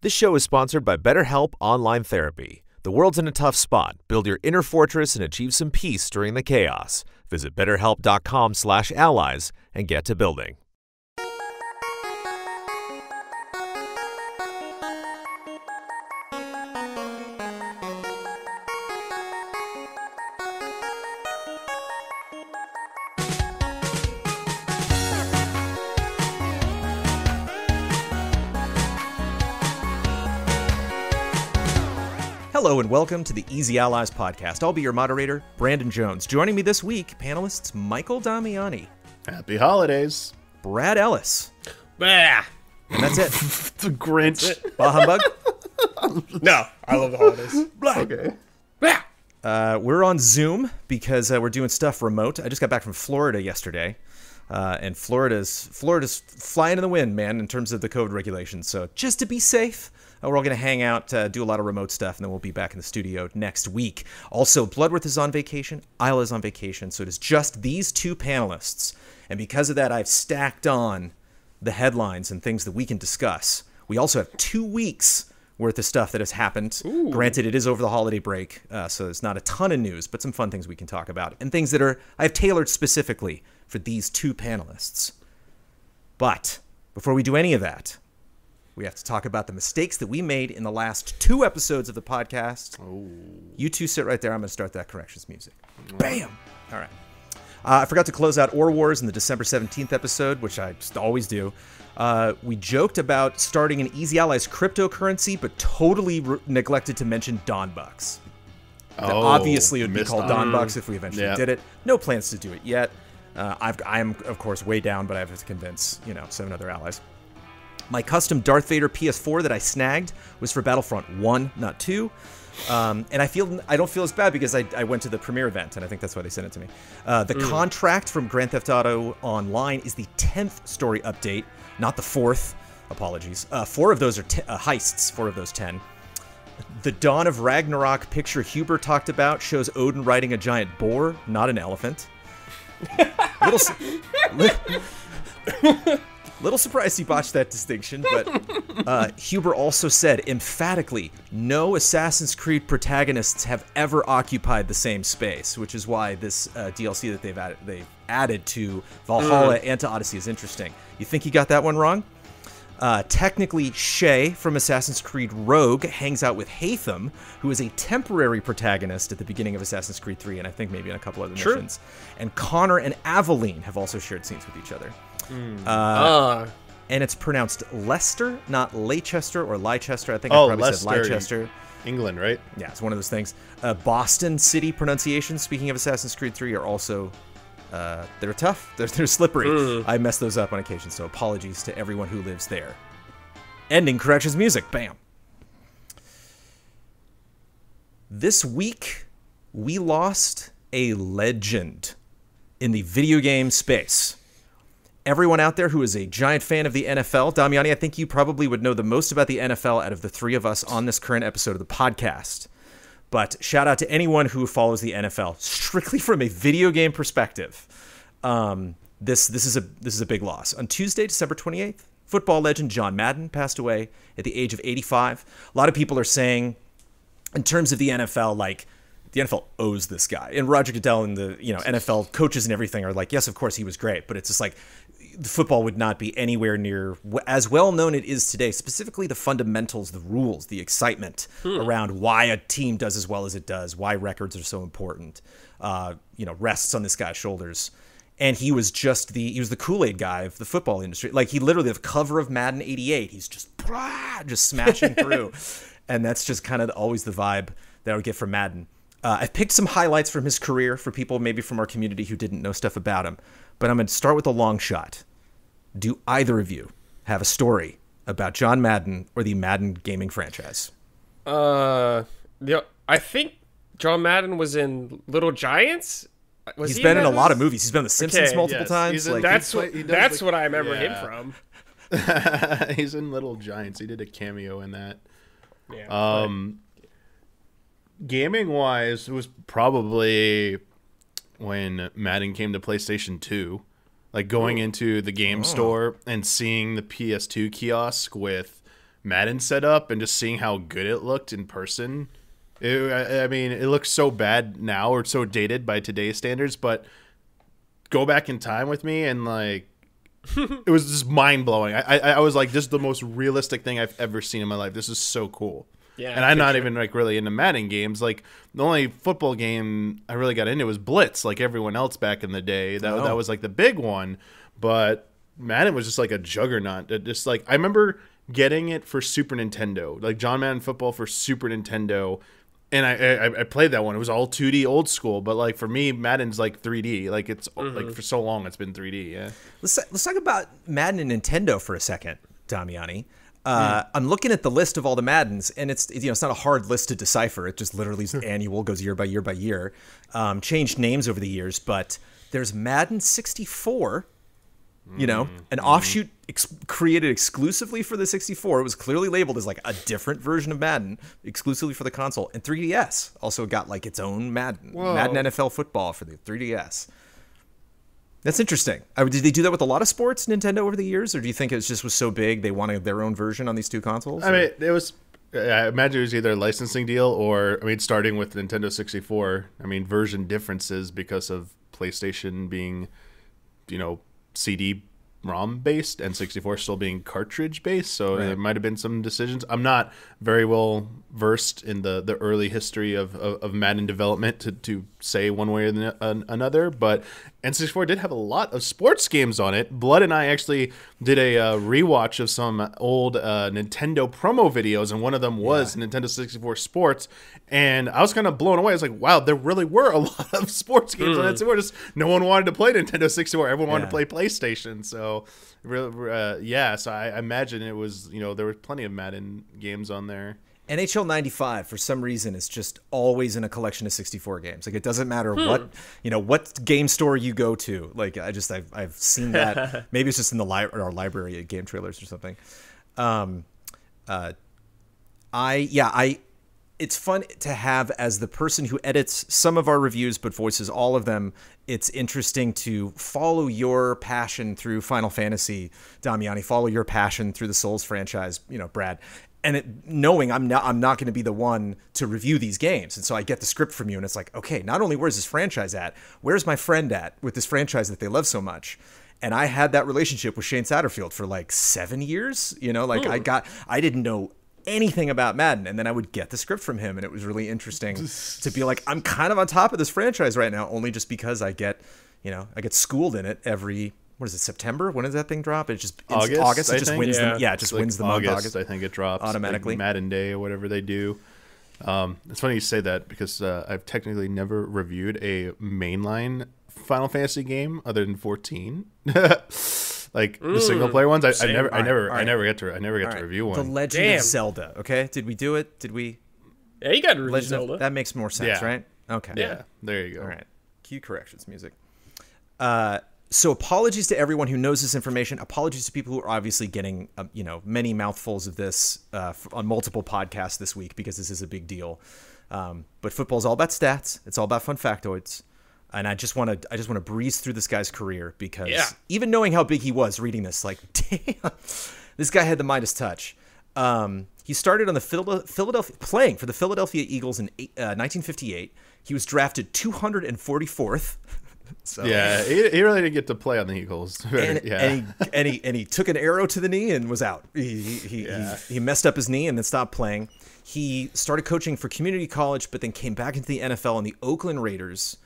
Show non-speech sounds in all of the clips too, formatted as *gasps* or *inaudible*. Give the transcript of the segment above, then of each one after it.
This show is sponsored by BetterHelp Online Therapy. The world's in a tough spot. Build your inner fortress and achieve some peace during the chaos. Visit betterhelp.com/allies and get to building. And welcome to the Easy Allies podcast. I'll be your moderator, Brandon Jones. Joining me this week, panelists Michael Damiani, Happy holidays. Brad Ellis, Bah! and that's it. *laughs* The Grinch. bah humbug. *laughs* No, I love the holidays. Okay. Bah! Uh, we're on Zoom because uh, we're doing stuff remote. I just got back from Florida yesterday, uh, and Florida's Florida's flying in the wind, man, in terms of the COVID regulations. So just to be safe, we're all going to hang out, uh, do a lot of remote stuff, and then we'll be back in the studio next week. Also, Bloodworth is on vacation, Isla is on vacation, so it is just these two panelists, and because of that, I've stacked on the headlines and things that we can discuss. We also have two weeks worth of stuff that has happened. Granted, it is over the holiday break, uh, so it's not a ton of news, but some fun things we can talk about and things that are I've tailored specifically for these two panelists. But before we do any of that, we have to talk about the mistakes that we made in the last two episodes of the podcast. You two sit right there. I'm going to start that corrections music. Bam! All right. Uh, I forgot to close out Or Wars in the December 17th episode, which I just always do. Uh, we joked about starting an Easy Allies cryptocurrency, but totally re- neglected to mention Don Bucks. That Oh, obviously, it would be called on- Don Bucks if we eventually Yeah. did it. No plans to do it yet. Uh, I've, I am, of course, way down, but I have to convince, you know, seven other allies. My custom Darth Vader PS4 that I snagged was for Battlefront 1, not 2. Um, and I feel I don't feel as bad because I, I went to the premiere event, and I think that's why they sent it to me. Uh, the contract from Grand Theft Auto Online is the 10th story update, not the fourth. Apologies. Uh, four of those are uh, heists, four of those 10. The Dawn of Ragnarok picture Huber talked about shows Odin riding a giant boar, not an elephant. *laughs* little, li- little surprised he botched that distinction, but uh, *laughs* Huber also said emphatically, no Assassin's Creed protagonists have ever occupied the same space, which is why this uh, DLC that they've added, they've added to Valhalla and to Odyssey is interesting. You think he got that one wrong? Uh, technically, Shay from Assassin's Creed Rogue hangs out with Haytham, who is a temporary protagonist at the beginning of Assassin's Creed 3, and I think maybe in a couple other Sure. missions. And Connor and Aveline have also shared scenes with each other. Uh, And it's pronounced Leicester, not Leicester or Leicester. I think Oh, I probably said Leicester. Leicester. England, right? Yeah, it's one of those things. Uh, Boston City pronunciations, speaking of Assassin's Creed 3, are also uh, they're tough. *laughs* They're, they're slippery. I mess those up on occasion, so apologies to everyone who lives there. Ending corrections music. Bam. This week, we lost a legend in the video game space. Everyone out there who is a giant fan of the NFL, Damiani, I think you probably would know the most about the NFL out of the three of us on this current episode of the podcast. But shout out to anyone who follows the NFL strictly from a video game perspective. Um, this this is a this is a big loss. On Tuesday, December 28th, football legend John Madden passed away at the age of 85. A lot of people are saying in terms of the NFL, like the NFL owes this guy. And Roger Goodell and the you know NFL coaches and everything are like, yes, of course he was great, but it's just like football would not be anywhere near as well known it is today. Specifically, the fundamentals, the rules, the excitement around why a team does as well as it does, why records are so important. Uh, you know, rests on this guy's shoulders. And he was just the he was the Kool Aid guy of the football industry. Like he literally the cover of Madden '88. He's just just smashing *laughs* through, and that's just kind of always the vibe that I would get from Madden. Uh, I've picked some highlights from his career for people maybe from our community who didn't know stuff about him, but I'm going to start with a long shot. Do either of you have a story about John Madden or the Madden gaming franchise? uh, the, I think John Madden was in Little Giants. Was He's he been in a lot of movies. He's been in The Simpsons Okay, multiple yes, times. he's in like, That's what he does that's like- what I remember yeah. him from. *laughs* He's in Little Giants. He did a cameo in that. Yeah. Um, gaming wise, it was probably when Madden came to PlayStation 2. Like going into the game oh. store and seeing the PS2 kiosk with Madden set up and just seeing how good it looked in person. It, I, I mean, it looks so bad now or so dated by today's standards, but go back in time with me and like *laughs* it was just mind blowing. I, I I was like, this is the most realistic thing I've ever seen in my life. This is so cool. Yeah, and I'm not picture. even like really into Madden games. Like the only football game I really got into was Blitz, like everyone else back in the day. That Oh. that was like the big one, but Madden was just like a juggernaut. It just like I remember getting it for Super Nintendo, like John Madden Football for Super Nintendo. And I, I I played that one. It was all 2D, old school. But like for me, Madden's like 3D. Like it's like mm-hmm. for so long, it's been 3D. Yeah. Let's let's talk about Madden and Nintendo for a second, Damiani. Uh, I'm looking at the list of all the Maddens, and it's you know it's not a hard list to decipher. It just literally is annual, goes year by year by year. Um, changed names over the years, but there's Madden 64. You know, an offshoot ex- created exclusively for the 64. It was clearly labeled as like a different version of Madden, exclusively for the console. And 3DS also got like its own Madden, Madden NFL Football for the 3DS. That's interesting. Uh, did they do that with a lot of sports, Nintendo, over the years, or do you think it just was so big they wanted their own version on these two consoles? I mean, it was. I imagine it was either a licensing deal or, I mean, starting with Nintendo 64. I mean, version differences because of PlayStation being, you know, CD ROM based and 64 still being cartridge based. So there might have been some decisions. I'm not very well versed in the, the early history of, of, of Madden development to, to say one way or the, an, another, but N64 did have a lot of sports games on it. Blood and I actually did a uh, rewatch of some old uh, Nintendo promo videos, and one of them was Nintendo 64 Sports. And I was kind of blown away. I was like, wow, there really were a *laughs* lot of sports games on N64. Just no one wanted to play Nintendo 64. Everyone wanted Yeah. to play PlayStation. So, uh, yeah, so I I imagine it was, you know, there were plenty of Madden games on there. NHL 95 for some reason is just always in a collection of 64 games. Like it doesn't matter what, you know, what game store you go to. Like I just I've, I've seen that. *laughs* Maybe it's just in the li- or our library at game trailers or something. Um uh I yeah, I it's fun to have as the person who edits some of our reviews but voices all of them. It's interesting to follow your passion through Final Fantasy, Damiani. Follow your passion through the Souls franchise, you know, Brad. And it, knowing I'm not, I'm not going to be the one to review these games, and so I get the script from you, and it's like, okay, not only where's this franchise at, where's my friend at with this franchise that they love so much, and I had that relationship with Shane Satterfield for like seven years. You know, like I hmm. got, I didn't know anything about Madden, and then I would get the script from him, and it was really interesting *laughs* to be like, I'm kind of on top of this franchise right now, only just because I get, you know, I get schooled in it every. What is it? September? When does that thing drop? It just it's August, August. It I just think. wins Yeah. the yeah. It just It's like wins the month. August. I think it drops like automatically. Madden Day or whatever they do. Um, it's funny you say that because uh, I've technically never reviewed a mainline Final Fantasy game other than 14. *laughs* like the single player ones, I, I same. never, I Alright, never, I never get to, I never get to review The one. The Legend Damn. of Zelda. Okay, did we do it? Did we? Yeah, you got to review Legend Zelda. of that makes more sense, Yeah. right? Okay. yeah, there you go. All right. Cue corrections music. Uh, so apologies to everyone who knows this information. Apologies to people who are obviously getting, um, you know, many mouthfuls of this uh, on multiple podcasts this week because this is a big deal. Um, but football's all about stats. It's all about fun factoids. And I just want to, I just want to breeze through this guy's career because Yeah. even knowing how big he was, reading this, like, *laughs* damn, this guy had the Midas touch. Um, he started on the Phila- Philadelphia, playing for the Philadelphia Eagles in uh, 1958. He was drafted 244th. *laughs* *laughs* So, Yeah, he, he really didn't get to play on the Eagles. *laughs* and, yeah, and, he, and, he, and he took an arrow to the knee and was out. He, he, he, he, he messed up his knee and then stopped playing. He started coaching for community college, but then came back into the NFL in the Oakland Raiders.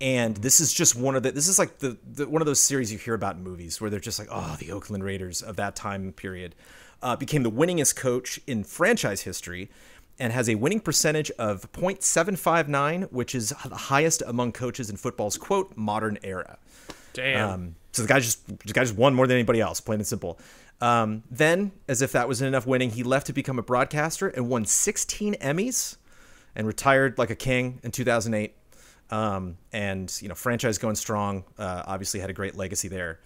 And this is just one of the. This is like the, the one of those series you hear about in movies where they're just like, oh, the Oakland Raiders of that time period. Uh, became the winningest coach in franchise history, and has a winning percentage of .759, which is the highest among coaches in football's quote modern era. Damn. Um, so the guy just the guy just won more than anybody else, plain and simple. Um, then, as if that wasn't enough winning, he left to become a broadcaster and won 16 Emmys, and retired like a king in 2008. Um, and you know, franchise going strong. Uh, obviously, had a great legacy there.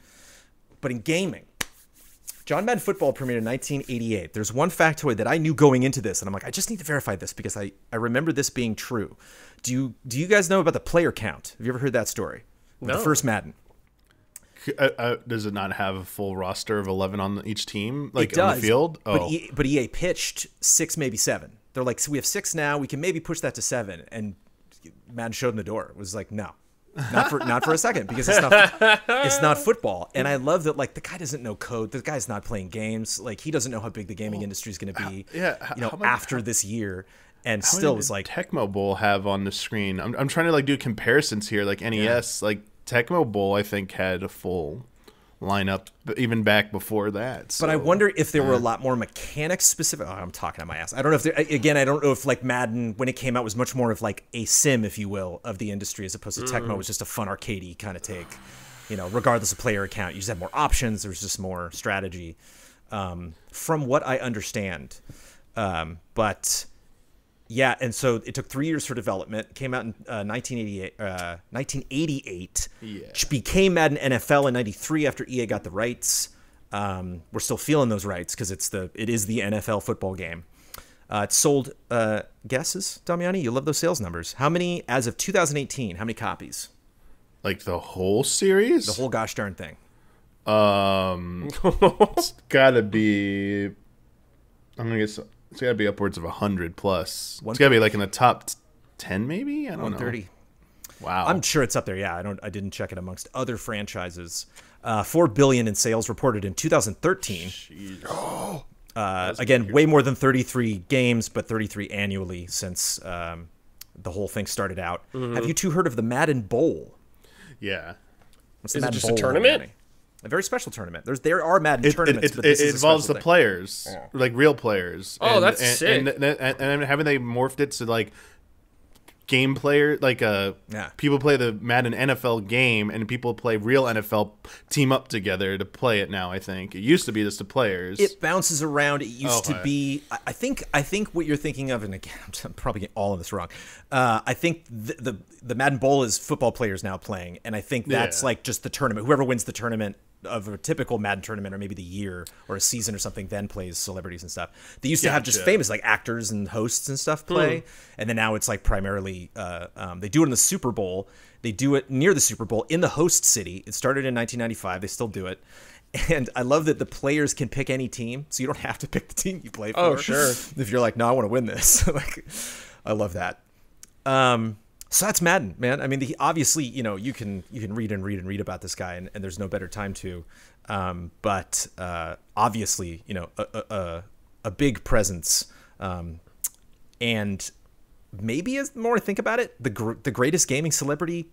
But in gaming, John Madden Football premiered in 1988. There's one factoid that I knew going into this, and I'm like, I just need to verify this because I, I remember this being true. Do you do you guys know about the player count? Have you ever heard that story? With The first Madden. Uh, uh, does it not have a full roster of eleven on each team, like it does, on the field? But, Oh, e, but EA pitched six, maybe seven. They're like, so we have six now. We can maybe push that to seven. And Madden showed him the door. It was like, no, not for not for a second because it's not it's not football. And I love that like the guy doesn't know code. The guy's not playing games. Like he doesn't know how big the gaming industry is going to be. yeah, h- you know, how many- after this year, and how still was like, Tecmo Bowl have on the screen. I'm I'm trying to like do comparisons here, like NES, like Tecmo Bowl. I think had a full lineup even back before that. But I wonder if there were a lot more mechanics specific. Oh, I'm talking on my ass. I don't know if there, again. I don't know if like Madden when it came out was much more of like a sim, if you will, of the industry as opposed to Tecmo was just a fun arcadey kind of take. You know, regardless of player account, you just had more options. There was just more strategy, um, from what I understand. Um, but yeah, and so it took three years for development. Came out in uh, 1988. Uh, 1988. Yeah. Became Madden NFL in '93 after EA got the rights. Um, we're still feeling those rights because it's the it is the NFL football game. Uh, it sold uh, guesses, Damiani. You love those sales numbers. How many as of 2018? How many copies? like the whole series. The whole gosh darn thing. Um, *laughs* it's gotta be. I'm gonna guess it's gotta be upwards of hundred plus. It's gotta be like in the top ten, maybe. I don't know. 130. Wow. I'm sure it's up there. Yeah, I don't. I didn't check it amongst other franchises. Uh, Four billion in sales reported in 2013. Uh, *gasps* again, way more than 33 games, but 33 annually since um, the whole thing started out. Have you two heard of the Madden Bowl? yeah. What's the Is it Madden just a tournament? Damiani? A very special tournament. There's there are Madden It, it, tournaments, it, but it, this it is a involves special the thing. players, like real players. Oh, and, that's and, sick. And, and, and, and haven't they morphed it to like game player? Like uh, Yeah. people play the Madden NFL game, and people play real NFL team up together to play it now. I think it used to be just the players. It bounces around. It used to Okay. be. I I think. I think what you're thinking of, and again, *laughs* I'm probably getting all of this wrong. Uh, I think the, the the Madden Bowl is football players now playing, and I think that's Yeah. like just the tournament. Whoever wins the tournament of a typical Madden tournament, or maybe the year or a season or something, then plays celebrities and stuff. They used to have just famous like actors and hosts and stuff play, and then now it's like primarily uh, um, they do it in the Super Bowl. They do it near the Super Bowl in the host city. It started in 1995. They still do it. *laughs* And I love that the players can pick any team, so you don't have to *laughs* pick the team you play for. Oh, sure. If you're like, no, I want to win this. *laughs* like, I love that. Um, so that's Madden, man. I mean, the, obviously, you know, you can you can read and read and read about this guy, and, and there's no better time to. Um, but uh, obviously, you know, a, a, a, big presence, um, and maybe as the more I think about it, the gr- the greatest gaming celebrity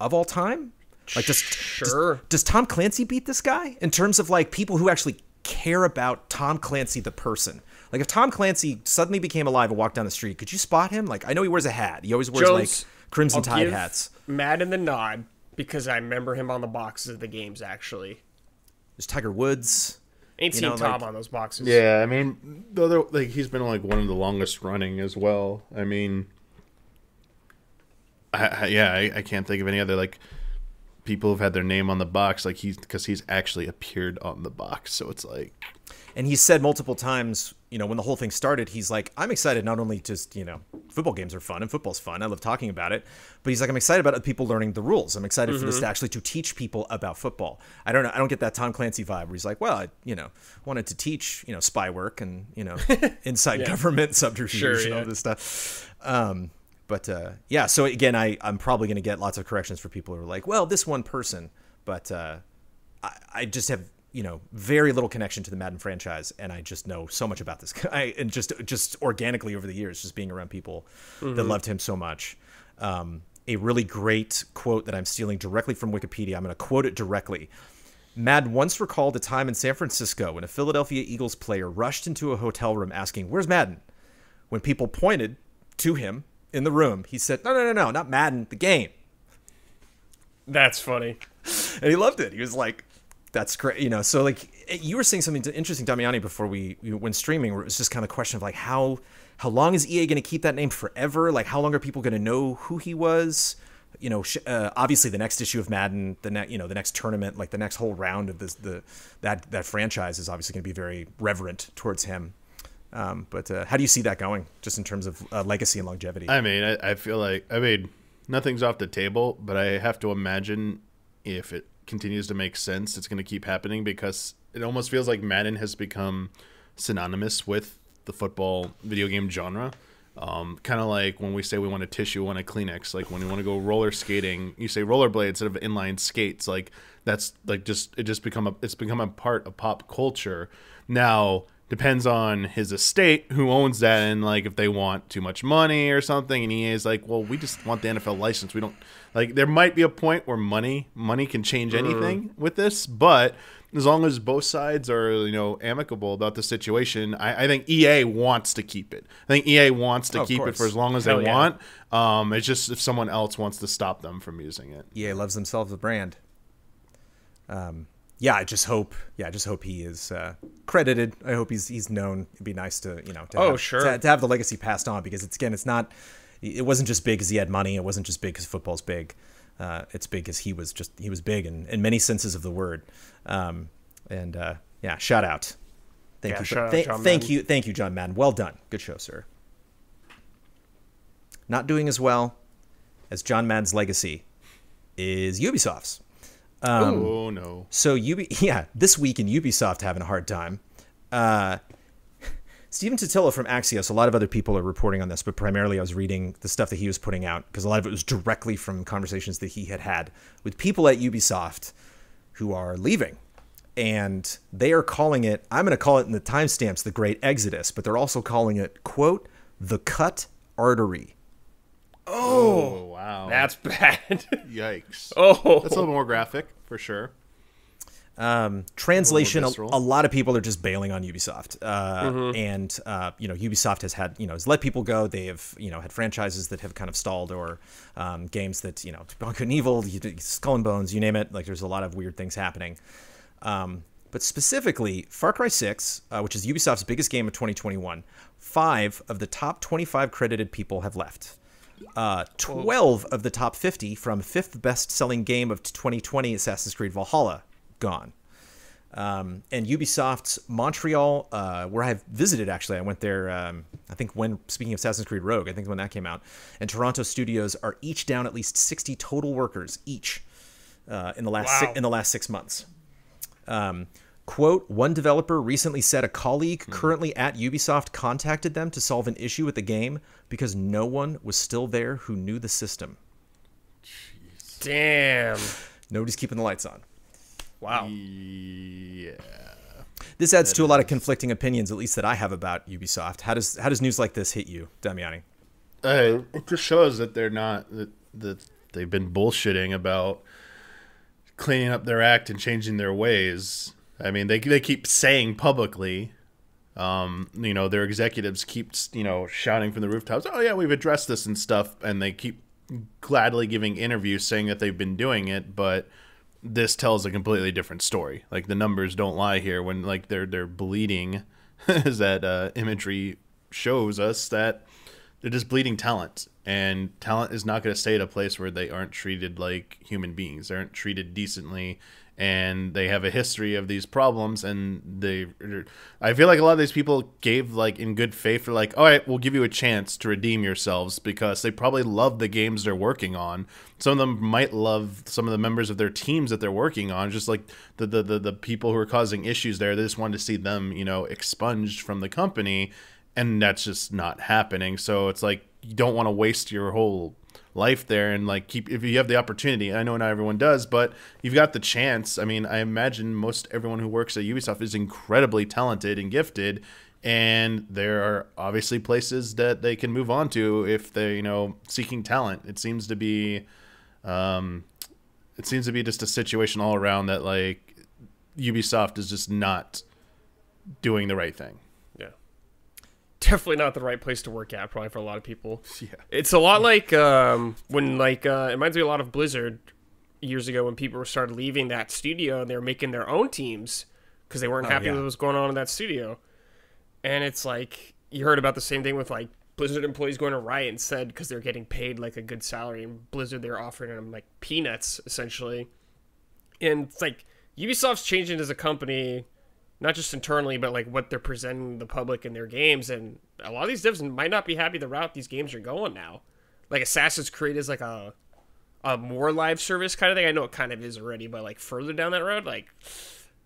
of all time. Like, does, Sure. does does Tom Clancy beat this guy in terms of like people who actually care about Tom Clancy the person? Like, if Tom Clancy suddenly became alive and walked down the street, could you spot him? Like, I know he wears a hat. He always wears Jones, like crimson I'll tide give hats. Madden the nod because I remember him on the boxes of the games. Actually, There's Tiger Woods. ain't seen know, Tom like- on those boxes. Yeah, I mean, the other like he's been like one of the longest running as well. I mean, I, I, yeah, I, I can't think of any other like people who've had their name on the box like he's because he's actually appeared on the box. So it's like, And he said multiple times, you know, when the whole thing started, he's like, I'm excited not only just, you know, football games are fun and football's fun. I love talking about it. But he's like, I'm excited about people learning the rules. I'm excited for this to actually to teach people about football. I don't know. I don't get that Tom Clancy vibe where he's like, well, I, you know, wanted to teach, you know, spy work and, you know, *laughs* inside government *laughs* subterfuge Sure, and all this stuff. Um, but uh, yeah, so again, I, I'm probably going to get lots of corrections for people who are like, well, this one person. But uh, I, I just have you know very little connection to the Madden franchise, and I just know so much about this *laughs* guy, and just just organically over the years, just being around people that loved him so much. Um, a really great quote that I'm stealing directly from Wikipedia. I'm going to quote it directly. Mad once recalled a time in San Francisco when a Philadelphia Eagles player rushed into a hotel room asking, "Where's Madden?" When people pointed to him in the room, he said, "No, no, no, no, not Madden, the game." that's funny. and he loved it. He was like, "That's great," you know. So like, you were saying something interesting, Damiani, before we, we went streaming, where it was just kind of a question of like, how how long is EA going to keep that name forever? Like, how long are people going to know who he was? You know, uh, obviously the next issue of Madden, the next you know the next tournament, like the next whole round of this the that that franchise is obviously going to be very reverent towards him. Um, but uh, how do you see that going, just in terms of uh, legacy and longevity? I mean, I, I feel like I mean nothing's off the table, but I have to imagine if it continues to make sense, it's going to keep happening because it almost feels like Madden has become synonymous with the football video game genre. Um, kind of like when we say we want a tissue, we want a Kleenex. Like when we want to go roller skating, you say rollerblade instead of inline skates. Like that's like just it just become a it's become a part of pop culture. Now depends on his estate who owns that and like if they want too much money or something and he is like well we just want the NFL license. We don't like there might be a point where money money can change anything mm. with this but as long as both sides are you know amicable about the situation I, I think EA wants to keep it. I think EA wants to oh, keep it for as long as Hell they yeah. want. Um, it's just if someone else wants to stop them from using it. EA loves themselves a brand. Um yeah, I just hope. Yeah, I just hope he is uh, credited. I hope he's he's known. It'd be nice to you know. To oh have, sure. To, to, have the legacy passed on because it's again, it's not. It wasn't just big because he had money. It wasn't just big because football's big. Uh, it's big because he was just he was big in, in many senses of the word. Um, and uh, yeah, shout out. Thank yeah, you. Th- out thank you. Thank you, John Madden. Well done. Good show, sir. Not doing as well as John Madden's legacy is Ubisoft's. Um, oh no! So Ubi, *laughs* yeah, this week in Ubisoft having a hard time. Uh, Stephen Totilo from Axios, a lot of other people are reporting on this, but primarily I was reading the stuff that he was putting out because a lot of it was directly from conversations that he had had with people at Ubisoft who are leaving. And they are calling it, I'm going to call it in the timestamps, the Great Exodus, but they're also calling it, quote, the cut artery. Oh, oh, wow. That's bad. *laughs* Yikes. Oh. That's a little more graphic for sure. Um, translation: a, a, lot of people are just bailing on Ubisoft, uh, mm-hmm. and uh, you know Ubisoft has had you know has let people go. They have you know had franchises that have kind of stalled, or um, games that you know Beyond Good and Evil, Skull and Bones, you name it. Like there's a lot of weird things happening. Um, but specifically, Far Cry 6, uh, which is Ubisoft's biggest game of 2021, five of the top 25 credited people have left. Uh, 12 of the top 50 from fifth best selling game of 2020, Assassin's Creed Valhalla, gone. Um, and Ubisoft's Montreal, uh, where I've visited actually, I went there. Um, I think when speaking of Assassin's Creed Rogue, I think when that came out, and Toronto studios are each down at least 60 total workers each uh, in the last wow. si- in the last six months. Um, Quote, one developer recently said a colleague hmm. currently at Ubisoft contacted them to solve an issue with the game because no one was still there who knew the system. Jeez. Damn. Nobody's keeping the lights on. Wow. Yeah. This adds that to is. a lot of conflicting opinions, at least that I have about Ubisoft. How does how does news like this hit you, Damiani? Uh, it just shows that they're not that that they've been bullshitting about cleaning up their act and changing their ways I mean, they they keep saying publicly, um, you know, their executives keep you know shouting from the rooftops, "Oh yeah, we've addressed this and stuff," and they keep gladly giving interviews saying that they've been doing it, but this tells a completely different story. Like the numbers don't lie here. When like they're they're bleeding, *laughs* as that uh, imagery shows us that they're just bleeding talent, and talent is not going to stay at a place where they aren't treated like human beings. They aren't treated decently and they have a history of these problems and they i feel like a lot of these people gave like in good faith for like all right we'll give you a chance to redeem yourselves because they probably love the games they're working on. Some of them might love some of the members of their teams that they're working on just like the the the, the people who are causing issues there. They just wanted to see them you know expunged from the company and that's just not happening. So it's like you don't want to waste your whole life there and like keep if you have the opportunity. I know not everyone does, but you've got the chance. I mean, I imagine most everyone who works at Ubisoft is incredibly talented and gifted and there are obviously places that they can move on to if they're you know seeking talent it seems to be um it seems to be just a situation all around that like ubisoft is just not doing the right thing definitely not the right place to work at probably for a lot of people. *laughs* Yeah. It's a lot like um, when like uh, it reminds me a lot of blizzard years ago when people were started leaving that studio and they were making their own teams because they weren't oh, happy yeah. with what was going on in that studio. And it's like you heard about the same thing with like blizzard employees going to riot and said because they're getting paid like a good salary and blizzard they're offering them like peanuts essentially. And it's like ubisoft's changing as a company not just internally, but like what they're presenting the public in their games. And a lot of these devs might not be happy the route these games are going now. Like Assassin's Creed is like a a more live service kind of thing. I know it kind of is already, but like further down that road, like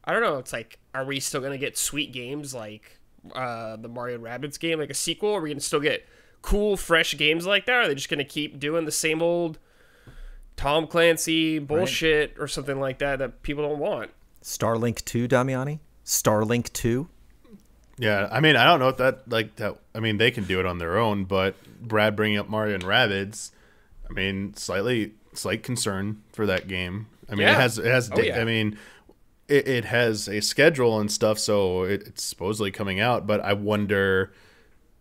I don't know. It's like, are we still gonna get sweet games like uh, the Mario Rabbids game, like a sequel? Are we gonna still get cool, fresh games like that? Or are they just gonna keep doing the same old Tom Clancy bullshit right. or something like that that people don't want? Starlink Two, Damiani. Starlink Two. Yeah, I mean, I don't know if that like that. I mean, they can do it on their own, but Brad bringing up Mario and Rabbids, I mean, slightly slight concern for that game. I mean, yeah. it has it has. Oh, yeah. I mean, it, it has a schedule and stuff, so it, it's supposedly coming out. But I wonder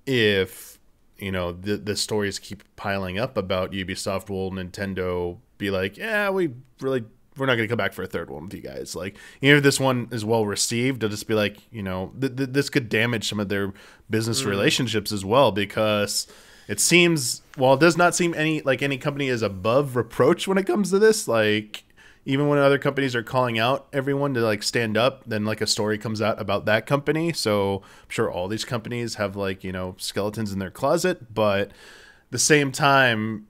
if you know the the stories keep piling up about Ubisoft. Will Nintendo be like, yeah, we really we're not going to come back for a third one with you guys. Like, even if this one is well received, they'll just be like, you know, th- th- this could damage some of their business mm. relationships as well because it seems, while it does not seem any like any company is above reproach when it comes to this, like even when other companies are calling out everyone to like stand up, then like a story comes out about that company. So I'm sure all these companies have like, you know, skeletons in their closet, but the same time,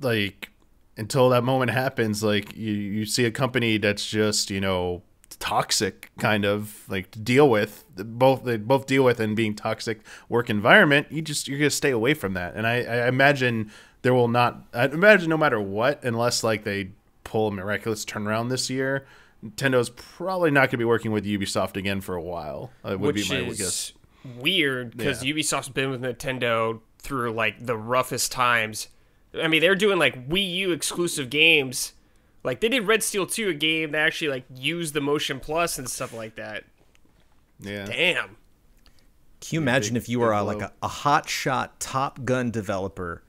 like until that moment happens, like you, you see a company that's just, you know, toxic kind of like to deal with both they both deal with and being toxic work environment you just you're gonna stay away from that and I, I imagine there will not i imagine no matter what unless like they pull a miraculous turnaround this year, Nintendo's probably not going to be working with Ubisoft again for a while. Uh, would Which be my is guess. weird because yeah. Ubisoft's been with Nintendo through like the roughest times. I mean, they're doing like Wii U exclusive games. Like they did Red Steel 2, a game that actually like used the Motion Plus and stuff like that. Yeah. Damn. Can you imagine big, if you were a, uh, like a, a hot shot Top Gun developer,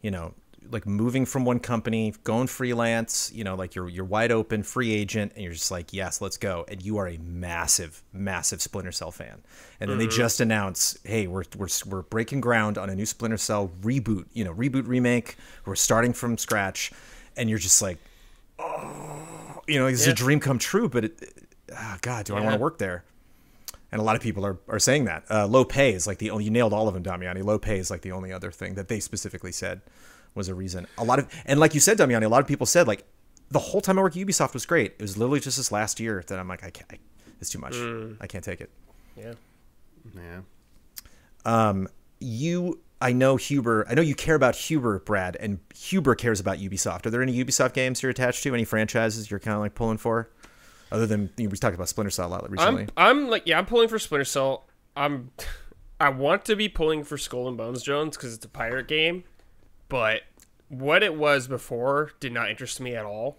you know, like moving from one company, going freelance, you know, like you're you're wide open, free agent, and you're just like, yes, let's go. And you are a massive, massive Splinter Cell fan. And then mm-hmm. they just announce, hey, we're, we're we're breaking ground on a new Splinter Cell reboot, you know, reboot remake. We're starting from scratch, and you're just like, oh, you know, it's yeah. a dream come true. But it, oh God, do yeah. I want to work there? and a lot of people are, are saying that uh, low pay is like the only you nailed all of them damiani low pay is like the only other thing that they specifically said was a reason. A lot of and like you said, Damiani, a lot of people said like the whole time I worked at Ubisoft was great. It was literally just this last year that I'm like, I can't. I, it's too much. Mm. I can't take it. Yeah. Yeah. Um, you. I know Huber. I know you care about Huber, Brad, and Huber cares about Ubisoft. Are there any Ubisoft games you're attached to? Any franchises you're kind of like pulling for? Other than you know, we talked about Splinter Cell a lot recently. I'm, I'm like, yeah, I'm pulling for Splinter Cell. I'm, *laughs* I want to be pulling for Skull and Bones Jones because it's a pirate game, but what it was before did not interest me at all.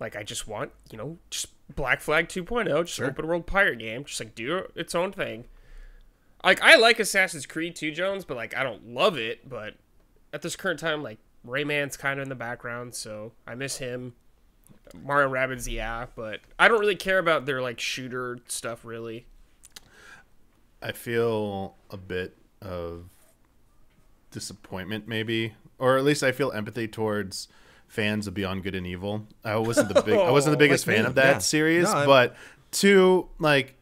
Like I just want, you know, just Black Flag 2.0, just sure. open world pirate game, just like do its own thing. Like I like Assassin's Creed 2 Jones, but like I don't love it, but at this current time like Rayman's kind of in the background, so I miss him. Mario Rabbids, yeah, but I don't really care about their like shooter stuff really. I feel a bit of disappointment maybe or at least I feel empathy towards fans of Beyond Good and Evil. I wasn't the big *laughs* I wasn't the biggest like fan me. of that yeah. series, no, but two like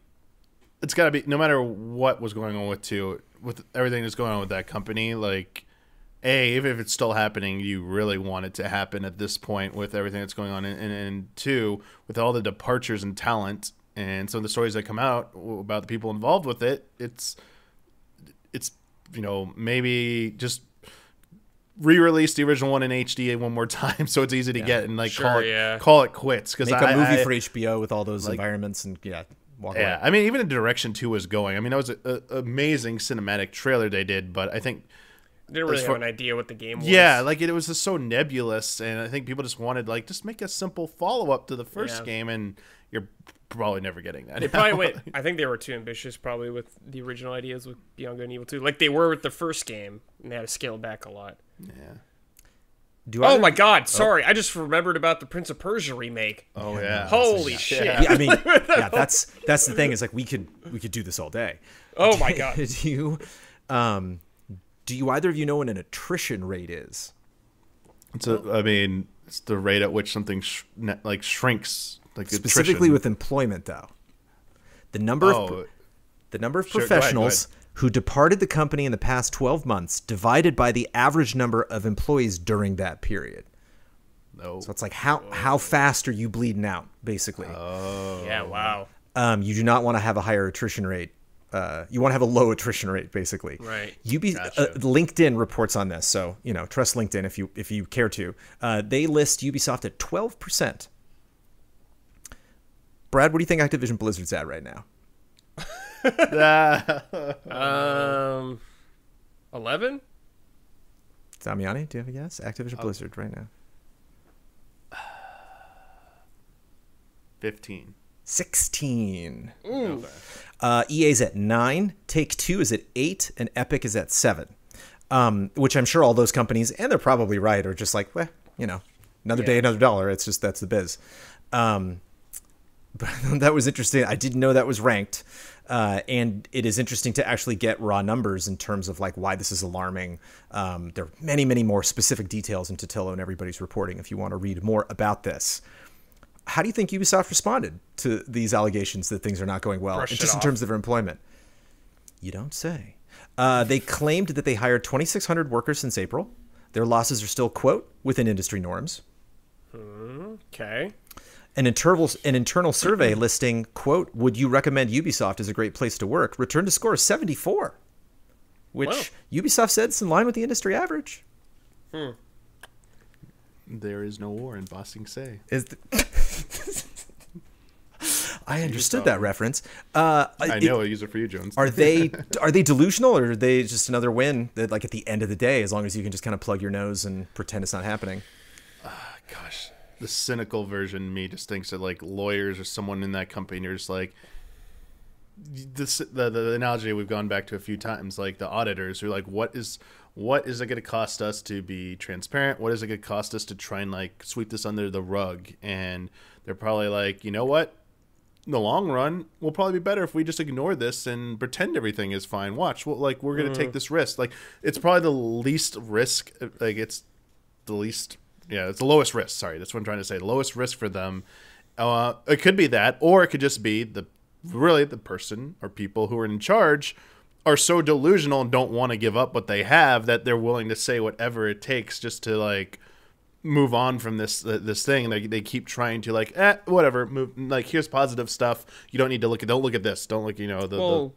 it's got to be no matter what was going on with two with everything that's going on with that company like a if, if it's still happening you really want it to happen at this point with everything that's going on and, and, and two with all the departures and talent and some of the stories that come out about the people involved with it it's it's you know maybe just re-release the original one in HD one more time, *laughs* so it's easy to yeah. get and like sure, call it yeah. call it quits. Because make I, a movie I, for HBO with all those like, environments and yeah. yeah, away. I mean, even the direction two was going. I mean, that was an amazing cinematic trailer they did, but I think didn't really have an idea what the game was. Yeah, like it, it, was just so nebulous, and I think people just wanted like just make a simple follow up to the first yeah. game, and you're probably never getting that. They probably went. *laughs* I think they were too ambitious, probably with the original ideas with Beyond Good and Evil 2. Like they were with the first game, and they had to scale back a lot. Yeah. Do oh my God! Oh. Sorry, oh. I just remembered about the Prince of Persia remake. Oh yeah! Holy shit! Yeah. I mean, *laughs* yeah, that's that's the thing is like we could we could do this all day. Oh my *laughs* God! do you, um, do you either of you know what an attrition rate is? It's a. I mean, it's the rate at which something sh- like shrinks like specifically attrition. with employment though the number oh, of the number of sure, professionals go ahead, go ahead. Who departed the company in the past 12 months divided by the average number of employees during that period No. So it's like how how fast are you bleeding out, basically. Oh. Yeah, wow. um, you do not want to have a higher attrition rate. Uh, you want to have a low attrition rate, basically. Right. UB, uh, LinkedIn reports on this, so you know trust LinkedIn if you if you care to. Uh, they list Ubisoft at twelve percent. Brad, what do you think Activision Blizzard's at right now? *laughs* Um, eleven. Damiani, do you have a guess? Activision Blizzard right now. 15. 16. Uh, EA's at 9, Take Two is at 8, and Epic is at 7. Um, which I'm sure all those companies, and they're probably right, are just like, well, you know, another day, another dollar. It's just that's the biz. Um, but *laughs* that was interesting. I didn't know that was ranked. Uh, and it is interesting to actually get raw numbers in terms of like why this is alarming. Um, there are many, many more specific details in Totilo and everybody's reporting if you want to read more about this. How do you think Ubisoft responded to these allegations that things are not going well, it just in terms of their employment? You don't say. Uh, they claimed that they hired 2,600 workers since April. Their losses are still, quote, within industry norms. Okay. An internal, an internal survey listing, quote, would you recommend Ubisoft as a great place to work, returned a score of 74, which Wow. Ubisoft said is in line with the industry average. hmm. There is no war in Ba Sing Se. Is the- *laughs* I understood that reference. Uh, I it- know, I use it for you, Jones. Are they *laughs* are they delusional or are they just another win that like at the end of the day, as long as you can just kind of plug your nose and pretend it's not happening? Gosh, the cynical version of me just thinks that like lawyers or someone in that company are just like this the, the analogy we've gone back to a few times like the auditors who are like what is what is it going to cost us to be transparent? What is it going to cost us to try and like sweep this under the rug? And they're probably like you know what? In the long run will probably be better if we just ignore this and pretend everything is fine. Watch well like we're going to take mm-hmm. this risk. Like it's probably the least risk uh, like it's the least yeah it's the lowest risk. Sorry that's what i'm trying to say. The lowest risk for them. Uh, it could be that or it could just be the really the person or people who are in charge are so delusional and don't want to give up what they have that they're willing to say whatever it takes just to like move on from this uh, this thing. They, they keep trying to like eh whatever move like here's positive stuff. You don't need to look at don't look at this. Don't look you know the, the Well,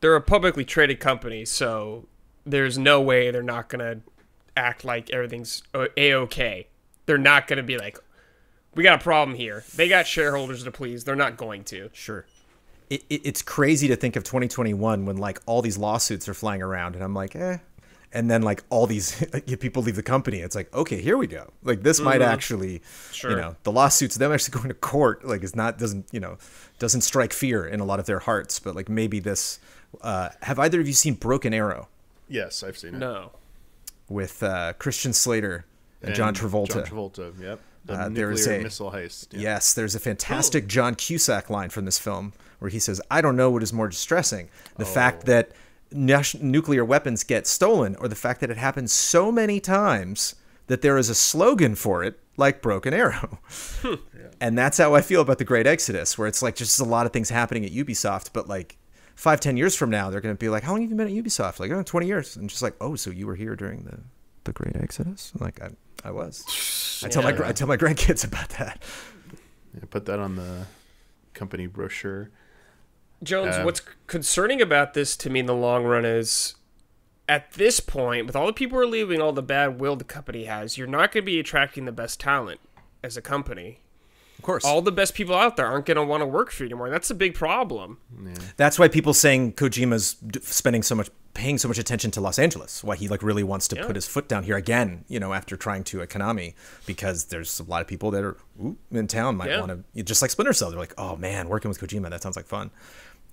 they're a publicly traded company, so there's no way they're not gonna act like everything's a okay. They're not gonna be like, we got a problem here. They got shareholders to please. They're not going to. Sure. It, it, it's crazy to think of 2021 when like all these lawsuits are flying around, and I'm like, eh. And then like all these *laughs* people leave the company. It's like, okay, here we go. Like this might actually, Sure. you know, the lawsuits, them actually *laughs* going to court, like is not doesn't you know doesn't strike fear in a lot of their hearts. But like maybe this. Uh, have either of you seen Broken Arrow yes i've seen it No. With uh, Christian Slater and, John Travolta? john travolta yep the Uh, nuclear there is a- missile heist yeah. Yes, there's a fantastic John Cusack line from this film where he says, "I don't know what is more distressing: the fact that nuclear weapons get stolen, or the fact that it happens so many times that there is a slogan for it, like Broken Arrow." *laughs* And that's how I feel about the Great Exodus, where it's like just a lot of things happening at Ubisoft, but like five, ten years from now, they're going to be like, "How long have you been at Ubisoft?" Like, "Oh, 20 years," and just like, "Oh, so you were here during the the Great Exodus?" I'm like, I, I was. I tell my gr- I tell my grandkids about that. Yeah, put that on the company brochure Jones, Uh, what's concerning about this to me in the long run is at this point, with all the people who are leaving, all the bad will the company has, you're not going to be attracting the best talent as a company. Of course. All the best people out there aren't going to want to work for you anymore. That's a big problem. That's why people saying Kojima's spending so much, paying so much attention to Los Angeles. Why he like really wants to Yeah. put his foot down here again. You know, after trying to at Konami, because there's a lot of people that are ooh, in town might Yeah. want to just like Splinter Cell. They're like, oh man, working with Kojima, that sounds like fun,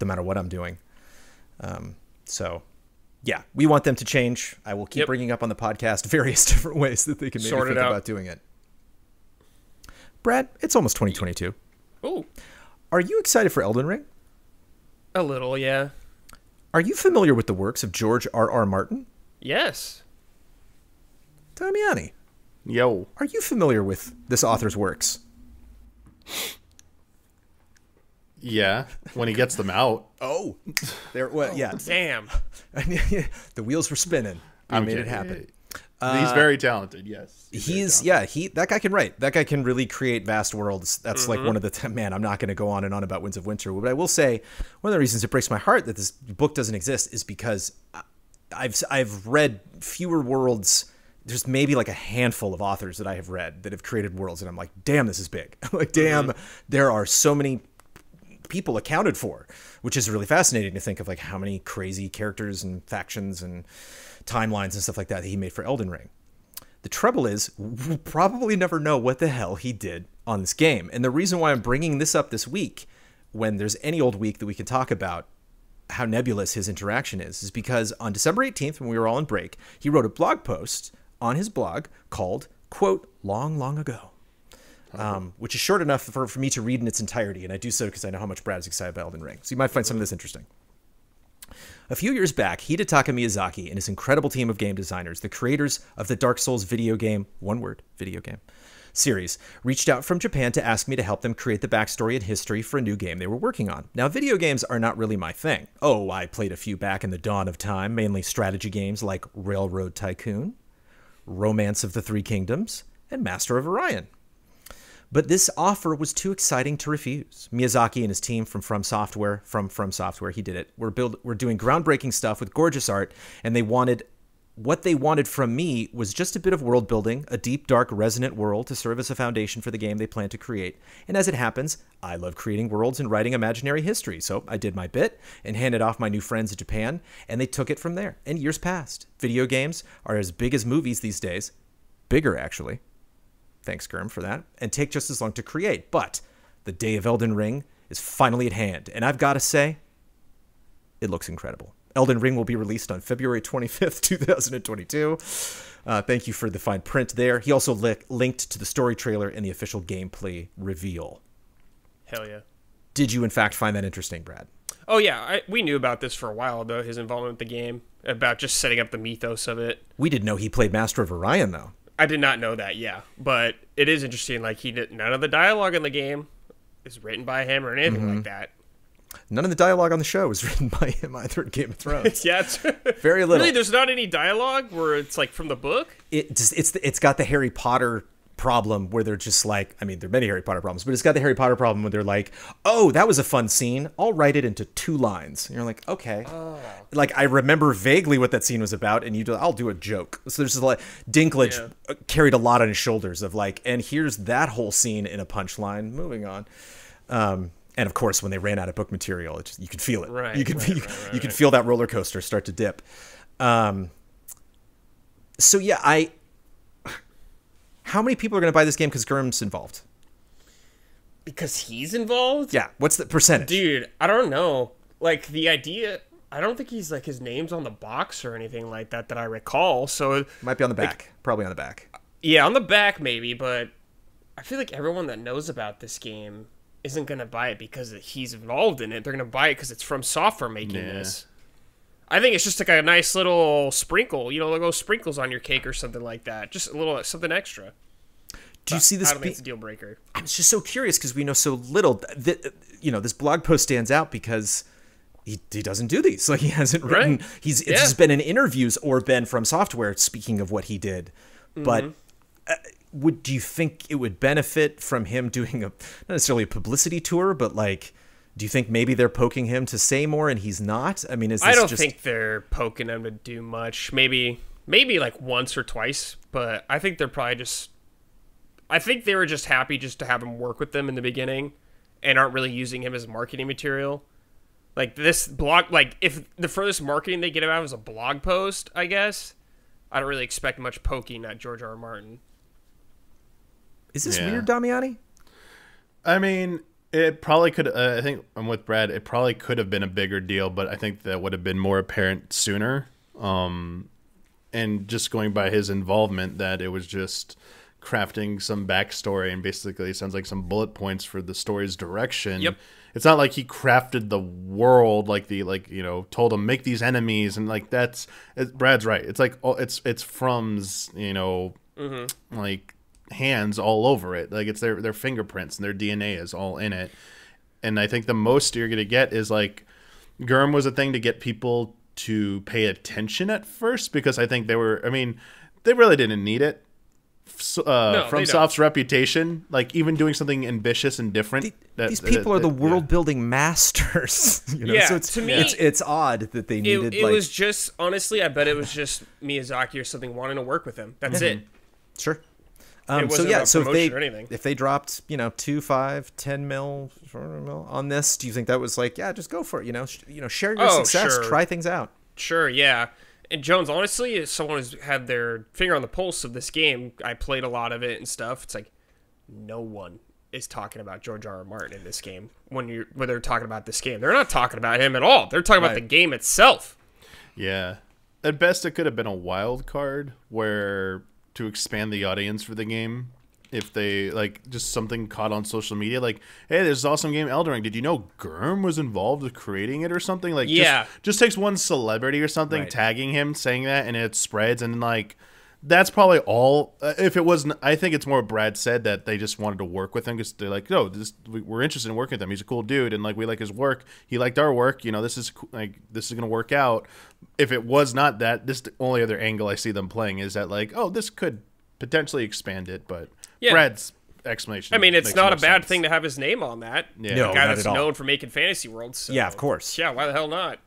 no matter what I'm doing. Um, so. Yeah, we want them to change. I will keep Yep. bringing up on the podcast *laughs* various different ways that they can maybe Sort think out. about doing it. Brad, it's almost 2022. Oh, Are you excited for Elden Ring? a little, yeah. Are you familiar with the works of George R. R. Martin? Yes. Damiani, yo are you familiar with this author's works? yeah when he gets them out Oh, there. Well, yeah. *laughs* Damn. *laughs* the wheels were spinning. We I'm made it kidding. Happen. He's uh, very talented. Yes, He's, very talented. yeah, he that guy can write. That guy can really create vast worlds. That's like mm-hmm. one of the t- *laughs* man. I'm not going to go on and on about Winds of Winter, but I will say one of the reasons it breaks my heart that this book doesn't exist is because I've I've read fewer worlds. There's maybe like a handful of authors that I have read that have created worlds, and I'm like, damn, this is big. *laughs* like, mm-hmm. damn, there are so many people accounted for, which is really fascinating to think of like how many crazy characters and factions and timelines and stuff like that that he made for Elden Ring. The trouble is, we'll probably never know what the hell he did on this game. And the reason why I'm bringing this up this week, when there's any old week that we can talk about how nebulous his interaction is, is because on December 18th, when we were all on break, he wrote a blog post on his blog called, quote, Long, Long Ago um, which is short enough for, for me to read in its entirety, and I do so because I know how much Brad is excited about Elden Ring. So you might find some of this interesting. A few years back, Hidetaka Miyazaki and his incredible team of game designers, the creators of the Dark Souls video game, one word, video game, series, reached out from Japan to ask me to help them create the backstory and history for a new game they were working on. Now, video games are not really my thing. Oh, I played a few back in the dawn of time, mainly strategy games like Railroad Tycoon, Romance of the Three Kingdoms, and Master of Orion. But this offer was too exciting to refuse. Miyazaki and his team from From Software, from From Software, he did it. We're build, we're doing groundbreaking stuff with gorgeous art, and they wanted what they wanted from me was just a bit of world building, a deep, dark, resonant world to serve as a foundation for the game they plan to create. And as it happens, I love creating worlds and writing imaginary history, so I did my bit and handed off my new friends in Japan, and they took it from there. And years passed. Video games are as big as movies these days, bigger actually. Thanks, Gurm, for that. And take just as long to create. But the day of Elden Ring is finally at hand. And I've got to say, it looks incredible. Elden Ring will be released on February 25th, *laughs* 2022. Uh, thank you for the fine print there. He also li- linked to the story trailer and the official gameplay reveal. Hell yeah. Did you, in fact, find that interesting, Brad? Oh yeah, I, we knew about this for a while though. His involvement with the game, about just setting up the mythos of it. We didn't know he played Master of Orion, though. I did not know that. Yeah, but it is interesting. Like he did none of the dialogue in the game is written by him or anything Mm-hmm. like that. None of the dialogue on the show is *laughs* written by him either in Game of Thrones. *laughs* Yeah, it's *laughs* Very little. Really, there's not any dialogue where it's like from the book. it just it's it's got the Harry Potter problem where they're just like I mean there are many Harry Potter problems, but it's got the Harry Potter problem where they're like, oh that was a fun scene, I'll write it into two lines. And you're like, okay, like I remember vaguely what that scene was about, and you do, I'll do a joke. So there's just like Dinklage Yeah. uh carried a lot on his shoulders of like, and here's that whole scene in a punchline. Moving on. Um, and of course, when they ran out of book material, it just, you could feel it. Right, you could right, *laughs* you, right, you could feel that roller coaster start to dip. Um, so yeah, I. How many people are going to buy this game because Gurm's involved? Because he's involved? Yeah, what's the percentage? Dude, I don't know. Like the idea I don't think he's like his name's on the box or anything like that that I recall. So Might be on the back. Probably on the back. yeah, on the back maybe, but I feel like everyone that knows about this game isn't gonna buy it because he's involved in it. They're gonna buy it because it's from software making Yeah. this. I think it's just like a nice little sprinkle, you know, little sprinkles on your cake or something like that. Just a little something extra. Do you see this? I don't be- think it's a deal breaker. I was just so curious because we know so little. Th- you know, this blog post stands out because he, he doesn't do these. *laughs* Like he hasn't written. Right. He's it's Yeah. just been in interviews or been from software speaking of what he did. But uh, would do you think it would benefit from him doing a not necessarily a publicity tour, but like? Do you think maybe they're poking him to say more and he's not? I mean, is this I don't just think they're poking him to do much. Maybe maybe like once or twice, but I think they're probably just I think they were just happy just to have him work with them in the beginning and aren't really using him as marketing material. Like this blog like if the furthest marketing they get about him is a blog post, I guess. I don't really expect much poking at George R. R. Martin. is this Yeah. weird, Damiani? I mean, it probably could. Uh, I think I'm with Brad. It probably could have been a bigger deal, but I think that would have been more apparent sooner. Um, and just going by his involvement, that it was just crafting some backstory and basically it sounds like some bullet points for the story's direction. Yep. It's not like he crafted the world like the like you know told him make these enemies and like that's it, Brad's right. It's like oh, it's it's from's you know mm-hmm. like hands all over it. Like it's their their fingerprints and their DNA is all in it. And I think the most you're gonna get is like Gurm was a thing to get people to pay attention at first because I think they were I mean they really didn't need it. F- Uh, No, from. Soft's reputation, like even doing something ambitious and different. that- These that- people are the world building masters. *laughs* You know? Yeah, so it's, to me- it's it's odd that they needed it like was just honestly, I bet it was just Miyazaki or something wanting to work with him. That's it. Sure. Um, so wasn't yeah, so if they promotion or anything. if they dropped you know two, five, ten mil, mil on this, do you think that was like yeah, just go for it? You know, sh- you know, share your Oh, success, sure. try things out. Sure, yeah. And Jones, honestly, as someone who's had their finger on the pulse of this game, I played a lot of it and stuff. It's like no one is talking about George R. R. Martin in this game when you when they're talking about this game. They're not talking about him at all. They're talking about Right. the game itself. Yeah. At best, it could have been a wild card where to expand the audience for the game. If they like just something caught on social media, like, "Hey, there's this awesome game, Elden Ring. Did you know Gurm was involved with creating it or something?" Like, Yeah. just, just takes one celebrity or something Right. tagging him, saying that, and it spreads, and like, that's probably all. Uh, if it wasn't, I think it's more Brad said that they just wanted to work with him because they're like, "No, this we- we're interested in working with him. He's a cool dude, and like we like his work. He liked our work. You know, this is like this is gonna work out." If it was not that, this the only other angle I see them playing is that like, "Oh, this could potentially expand it," but Yeah. Brad's explanation. I mean, it's not a bad sense. thing to have his name on that. Yeah. The No, guy not that's at all. known for making fantasy worlds. so- Yeah, of course. Yeah, why the hell not?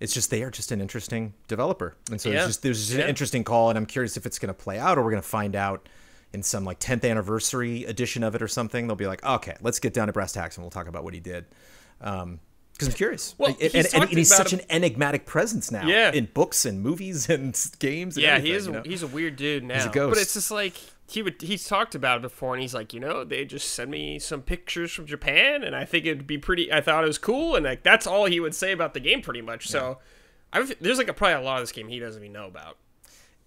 It's just they are just an interesting developer, and so Yeah. there's just there's just Yeah. an interesting call, and I'm curious if it's going to play out, or we're going to find out in some like 10th anniversary edition of it or something. They'll be like, okay, let's get down to brass tacks and we'll talk about what he did. Um, because I'm curious. Well, Like, he's and, and, talked and he's such it- an enigmatic presence now. Yeah. in books and movies *laughs* and games. And Yeah, he is. you know? He's a weird dude now. He's a ghost. But it's just like he would. He's talked about it before, and he's like, you know, they just send me some pictures from Japan, and I think it'd be pretty. I thought it was cool, and like that's all he would say about the game, pretty much. So, I've, there's like a, probably a lot of this game he doesn't even know about.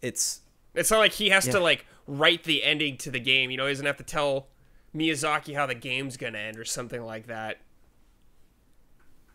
It's It's not like he has Yeah. to like write the ending to the game. You know, he doesn't have to tell Miyazaki how the game's gonna end or something like that.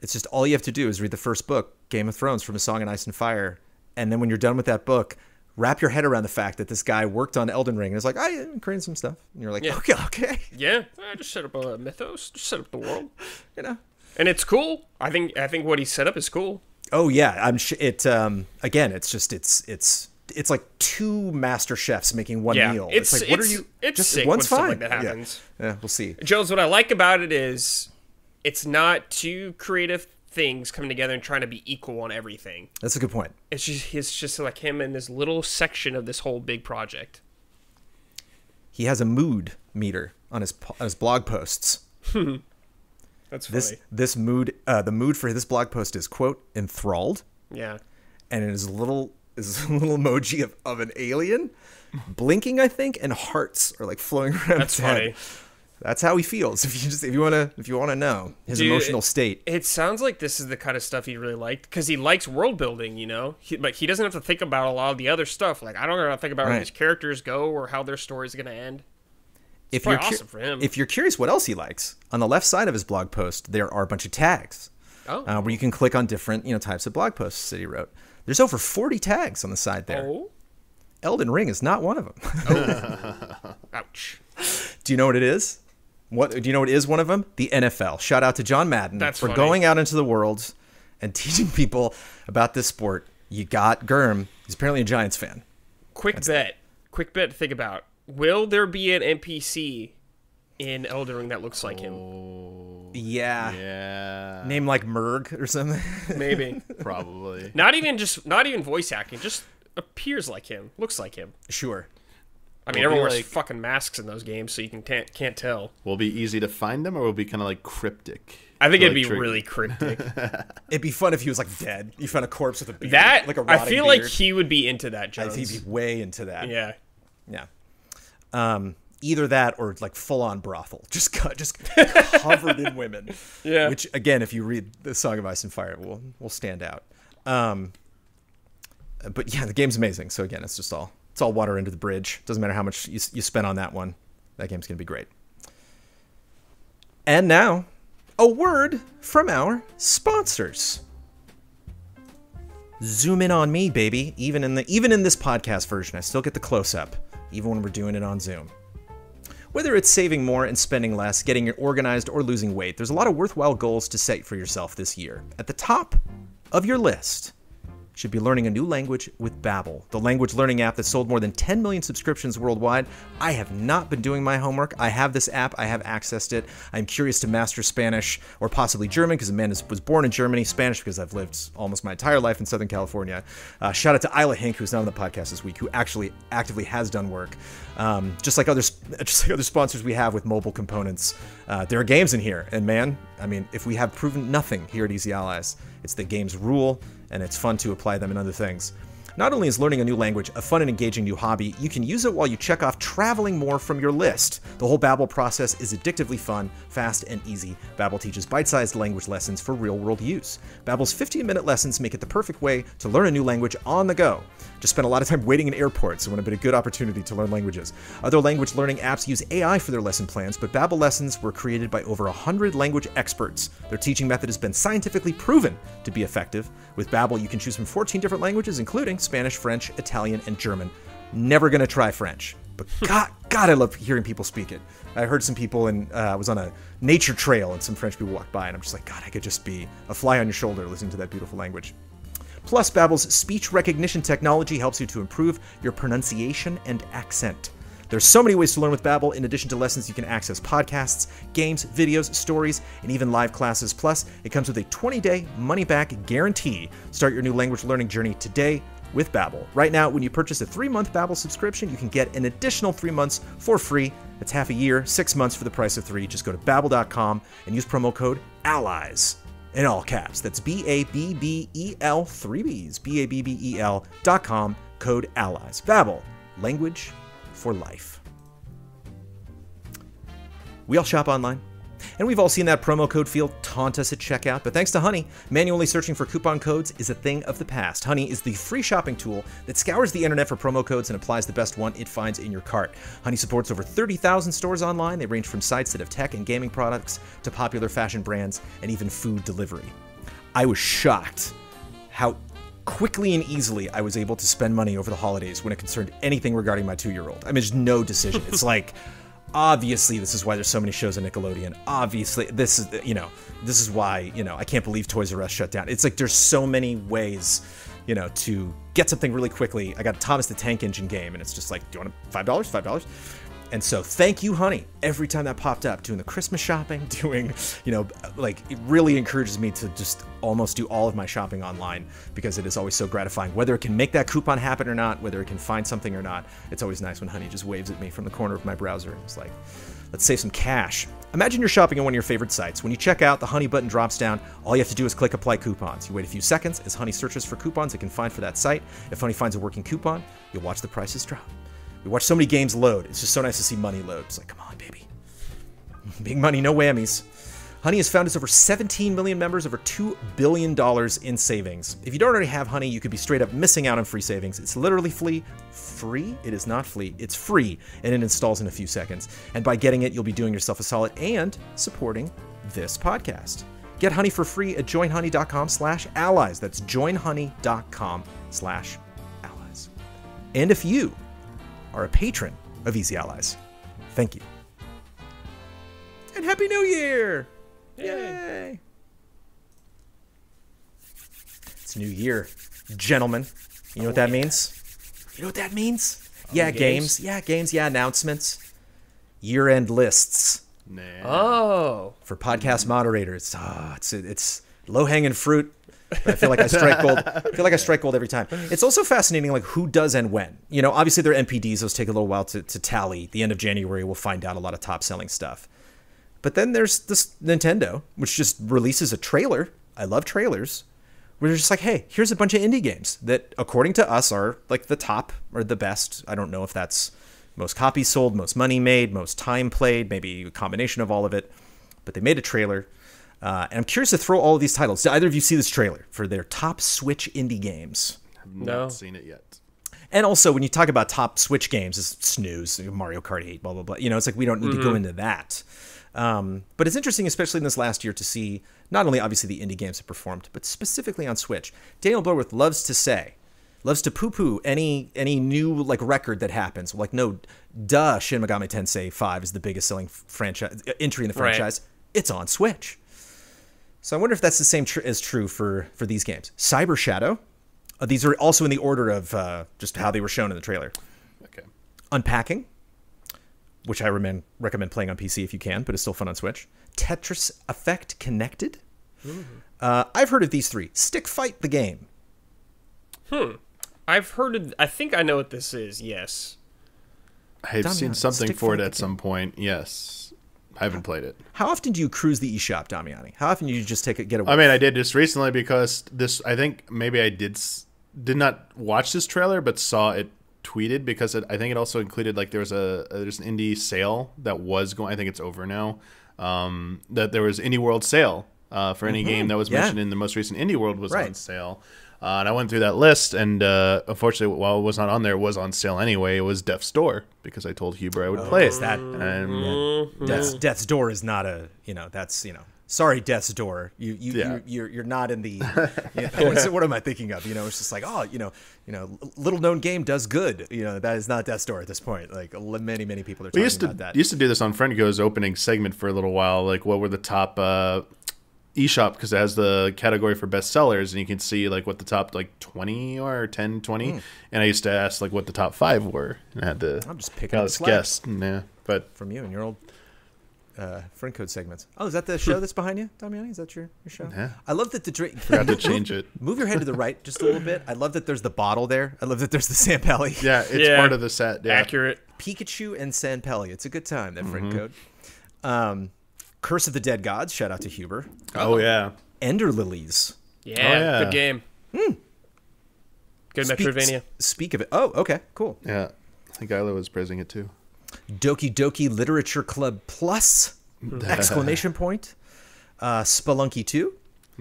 it's just all you have to do is read the first book, Game of Thrones, from A Song in Ice and Fire, and then when you're done with that book, wrap your head around the fact that this guy worked on Elden Ring and is like, I am creating some stuff, and you're like, Yeah. okay, okay, Yeah, I just set up a mythos, just set up the world, *laughs* you know. and it's cool. I think I think what he set up is cool. Oh yeah, I'm sh- it. Um, again, it's just it's it's it's like two master chefs making one Yeah, meal. it's- like, what it's- are you? it's just sick one's fine. like that Yeah. happens. Yeah. we'll see. Jones, what I like about it is it's not too creative things coming together and trying to be equal on everything. That's a good point. It's just it's just like him in this little section of this whole big project. He has a mood meter on his on his blog posts. *laughs* That's funny. This this mood, uh, the mood for this blog post is quote enthralled, yeah. and it is a little is a *laughs* little emoji of, of an alien blinking, I think, and hearts are like flowing around That's his head. That's how he feels. *laughs* If you just if you wanna if you wanna know his Dude, emotional it- state. It sounds like this is the kind of stuff he really liked because he likes world building, you know. He, but he doesn't have to think about a lot of the other stuff. Like I don't have to think about where Right. his characters go or how their story's gonna end. if you're awesome for him. if you're curious what else he likes, on the left side of his blog post there are a bunch of tags, Oh. uh, where you can click on different you know types of blog posts that he wrote. There's over 40 tags on the side there. oh. Elden Ring is not one of them. *laughs* Ouch. do you know what it is? What do you know? What is one of them? The NFL. Shout out to John Madden That's for funny. going out into the world and *laughs* teaching people about this sport. You got Gurm. He's apparently a Giants fan. Quick bet. Quick bet to think about. Will there be an NPC in Elden Ring that looks like him? Oh, yeah. Yeah, Name like Merg or something. Maybe. *laughs* probably. not even just not even voice acting, just appears like him, looks like him. sure. I mean, Will everyone wears like- fucking masks in those games, so you can can't, can't tell. Will it be easy to find them, or will it be kind of like cryptic? I think it'd like, be trick- really cryptic. *laughs* It'd be fun if he was like dead. You found a corpse with a beard. that like a I rotting feel like he would be into that, I Jones. think he'd be way into that. yeah. Yeah. Um, either that or like full on brothel, just co- just *laughs* covered in women. Yeah. Which again, if you read the Song of Ice and Fire, will will stand out. Um, but yeah, the game's amazing. So again, it's just all it's all water under the bridge. Doesn't matter how much you you spend on that one. That game's gonna be great. And now, a word from our sponsors. Zoom in on me, baby. Even in the even in this podcast version, I still get the close up, even when we're doing it on Zoom. Whether it's saving more and spending less, getting organized, or losing weight, there's a lot of worthwhile goals to set for yourself this year. At the top of your list should be learning a new language with Babbel, the language learning app that sold more than 10 million subscriptions worldwide. I have not been doing my homework. I have this app. I have accessed it. I'm curious to master Spanish or possibly German because Amanda was born in Germany. Spanish because I've lived almost my entire life in Southern California. Uh, shout out to Isla Hink, who's not on the podcast this week, who actually actively has done work. Um, just like other, *laughs* just like other sponsors we have with mobile components, uh, there are games in here, and man, I mean, if we have proven nothing here at Easy Allies, it's the games rule and it's fun to apply them in other things. Not only is learning a new language a fun and engaging new hobby, you can use it while you check off traveling more from your list. The whole Babbel process is addictively fun, fast, and easy. Babbel teaches bite-sized language lessons for real-world use. Babbel's 15-minute lessons make it the perfect way to learn a new language on the go. Just spend a lot of time waiting in airports, so it would have been a good opportunity to learn languages. Other language learning apps use AI for their lesson plans, but Babbel lessons were created by over 100 language experts. Their teaching method has been scientifically proven to be effective. With Babbel, you can choose from 14 different languages, including Spanish, French, Italian, and German. Never gonna try French, but *laughs* God, God, I love hearing people speak it. I heard some people, and uh, I was on a nature trail, and some French people walked by, and I'm just like, God, I could just be a fly on your shoulder listening to that beautiful language. Plus, Babbel's speech recognition technology helps you to improve your pronunciation and accent. There's so many ways to learn with Babbel. In addition to lessons, you can access podcasts, games, videos, stories, and even live classes. Plus, it comes with a 20-day money-back guarantee. Start your new language learning journey today with Babbel. Right now, when you purchase a three-month Babbel subscription, you can get an additional three months for free. That's half a year, six months for the price of three. Just go to babbel.com and use promo code ALLIES in all caps. That's B A B B E L, three B's, B A B B E L dot com, code ALLIES. Babbel, language for life. We all shop online. And we've all seen that promo code field taunt us at checkout, but thanks to Honey, manually searching for coupon codes is a thing of the past. Honey is the free shopping tool that scours the internet for promo codes and applies the best one it finds in your cart. Honey supports over 30,000 stores online. They range from sites that have tech and gaming products to popular fashion brands and even food delivery. I was shocked how quickly and easily I was able to spend money over the holidays when it concerned anything regarding my two year old. I mean, there's no decision. It's *laughs* like, obviously this is why there's so many shows on Nickelodeon. Obviously, this is you know this is why you know I can't believe Toys R Us shut down. It's like there's so many ways you know to get something really quickly. I got Thomas the Tank Engine game, and it's just like, do you want five dollars? Five dollars? And so, thank you, honey. Every time that popped up, doing the Christmas shopping, *laughs* doing, you know, like it really encourages me to just almost do all of my shopping online because it is always so gratifying. Whether it can make that coupon happen or not, whether it can find something or not, it's always nice when honey just waves at me from the corner of my browser. And it's like, let's save some cash. Imagine you're shopping on one of your favorite sites. When you check out, the Honey button drops down. All you have to do is click Apply Coupons. You wait a few seconds as Honey searches for coupons it can find for that site. If Honey finds a working coupon, you'll watch the prices drop. We watch so many games load. It's just so nice to see money load. It's like, come on, baby. *laughs* Big money, no whammies. Honey has found its over 17 million members, over $2 billion in savings. If you don't already have Honey, you could be straight up missing out on free savings. It's literally free. Free? It is not free. It's free, and it installs in a few seconds. And by getting it, you'll be doing yourself a solid and supporting this podcast. Get Honey for free at joinhoney.com slash allies. That's joinhoney.com slash allies. And if you are a patron of Easy Allies. Thank you. And Happy New Year! Yay! Yay. It's New Year, gentlemen. You know what that oh, means? You know what that means? Oh, yeah, games. games. Yeah, games. Yeah, announcements. Year end lists. Nah. Oh. For podcast moderators. Oh, it's it's low hanging fruit but I feel like I strike gold. *laughs* I feel like I strike gold every time. It's also fascinating, like who does and when. You know, obviously there are NPDs; those take a little while to, to tally. The end of January, we'll find out a lot of top selling stuff. But then there's this Nintendo, which just releases a trailer. I love trailers. Where they're just like, hey, here's a bunch of indie games that, according to us, are like the top or the best. I don't know if that's most copies sold, most money made, most time played, maybe a combination of all of it. But they made a trailer uh, and I'm curious to throw all of these titles. Did either of you see this trailer for their top Switch indie games? I've no. not seen it yet. And also, when you talk about top Switch games, it's snooze, Mario Kart 8, blah, blah, blah. You know, it's like we don't need mm-hmm. to go mm-hmm. into that. Um, but it's interesting, especially in this last year, to see not only obviously the indie games that performed, but specifically on Switch. Daniel Bloodworth loves to say, loves to poo-poo any any new like record that happens. Like, no, duh, Shin Megami Tensei 5 is the biggest selling franchise entry in the franchise. Right. It's on Switch. So I wonder if that's the same tr- as true for for these games. Cyber Shadow, Uh, these are also in the order of uh, just how they were shown in the trailer. Okay. Unpacking, which I recommend recommend playing on PC if you can, but it's still fun on Switch. Tetris Effect Connected. Uh, I've heard of these three. Stick Fight the game. Hmm. I've heard of. I think I know what this is. Yes. I've Damian, seen something for it at the some point. Yes. I haven't played it. How often do you cruise the eShop, Damiani? How often do you just take it, get away? I mean, I did just recently because this. I think maybe I did did not watch this trailer, but saw it tweeted because it, I think it also included like there was a there's an indie sale that was going. I think it's over now. Um, that there was Indie World sale uh, for any game that was. Yeah. mentioned in the most recent Indie World was on sale. Uh, and I went through that list, and uh, unfortunately, while it was not on there, it was on sale anyway. It was Death's Door because I told Huber I would play it. that and Death's, Death's Door is not a you know that's you know sorry Death's Door you you Yeah. you're, you're you're not in the *laughs* you know, what, is what am I thinking of you know it's just like oh you know you know little known game does good you know that is not Death's Door at this point like many many people are talking We used to about that used to do this on Friend Code's opening segment for a little while. Like, what were the top uh, eShop because it has the category for bestsellers, and you can see like what the top like twenty or 10, 20. And I used to ask like what the top five were, and I had to. Hmm. I'm just picking I up was slack. guess. Yeah, but from you and your old uh, friend code segments. Oh, is that the show *laughs* that's behind you, Damiani? Is that your, your show? Yeah. I love that the drink. *laughs* forgot to *laughs* change it. Move your head to the right just a little bit. I love that there's the bottle there. I love that there's the Sampelli. Yeah, it's Yeah. part of the set. Yeah. Accurate. Pikachu and Sanpelli. It's a good time, that Mm-hmm. friend code. Um, Curse of the Dead Gods. Shout out to Huber. Oh yeah. Ender Lilies. Yeah, yeah. good game. Good Speak- Metroidvania. Speak of it. Oh, okay, cool. Yeah. I think Isla was praising it too. Doki Doki Literature Club Plus! *laughs* Exclamation point. Uh, Spelunky 2.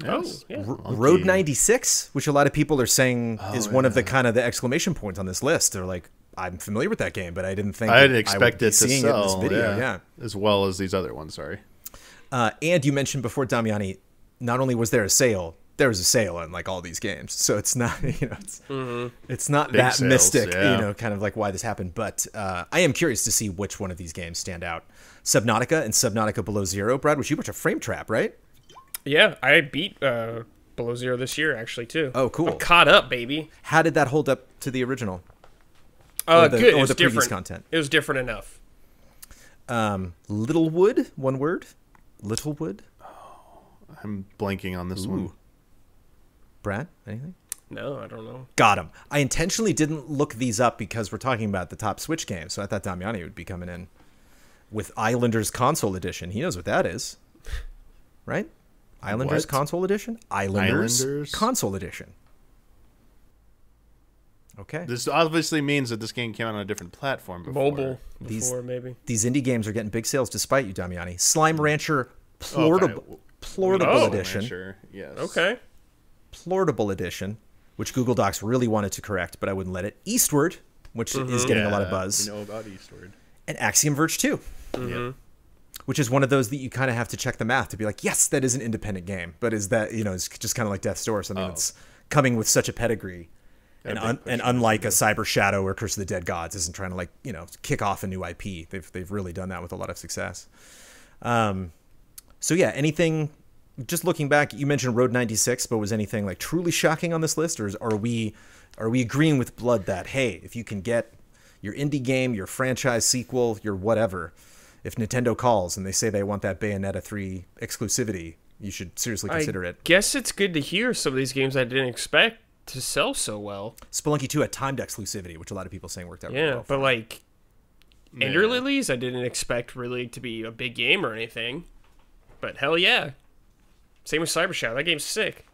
Oh, yeah. R- Road 96, which a lot of people are saying is one of the kind of the exclamation points on this list. They're like, I'm familiar with that game, but I didn't think I didn't would expect be it to seeing sell. it in this video. yeah. yeah. As well as these other ones. Sorry. Uh, and you mentioned before, Damiani, not only was there a sale, there was a sale on like all these games. So it's not, *laughs* you know, it's, it's not that sales, mystic, yeah. you know, kind of like why this happened. But uh, I am curious to see which one of these games stand out. Subnautica and Subnautica Below Zero. Brad, which you bunch of Frame Trap, right? Yeah, I beat uh, Below Zero this year actually too. Oh, cool. I'm caught up, baby. How did that hold up to the original? Uh, Or the- good. or it was the different. content. It was different enough. Um, Littlewood, one word. Littlewood. Oh, I'm blanking on this one. Brad, anything? No, I don't know. Got him. I intentionally didn't look these up because we're talking about the top Switch games, so I thought Damiani would be coming in with Islanders Console Edition. He knows what that is, right? Islanders What? Console Edition. Islanders, Islanders? Console Edition. Okay. This obviously means that this game came out on a different platform before. Mobile These- maybe. These indie games are getting big sales despite you, Damiani. Slime mm-hmm. Rancher Plortable, Okay. Plortable Oh. Edition. Sure. Yes. Okay. Plortable Edition, which Google Docs really wanted to correct, but I wouldn't let it. Eastward, which is mm-hmm. getting a lot of buzz. We know about Eastward. and Axiom Verge 2, mm-hmm. Yeah. which is one of those that you kind of have to check the math to be like, yes, that is an independent game, but is that you know it's just kind of like Death's Door, something oh. that's coming with such a pedigree, and un- and unlike a Cyber Shadow or Curse of the Dead Gods, isn't trying to like you know kick off a new IP. They've they've really done that with a lot of success. Um, so yeah, anything. Just looking back, you mentioned Road 96, but was anything like truly shocking on this list, or is, are we are we agreeing with Blood that hey, if you can get your indie game, your franchise sequel, your whatever, if Nintendo calls and they say they want that Bayonetta 3 exclusivity, you should seriously consider I it. guess it's good to hear some of these games I didn't expect to sell so well. Spelunky 2 had timed exclusivity, which a lot of people saying worked out really Yeah, well. but like Ender Lilies, I didn't expect really to be a big game or anything. But hell yeah. Same with Cyber Shadow. That game's sick.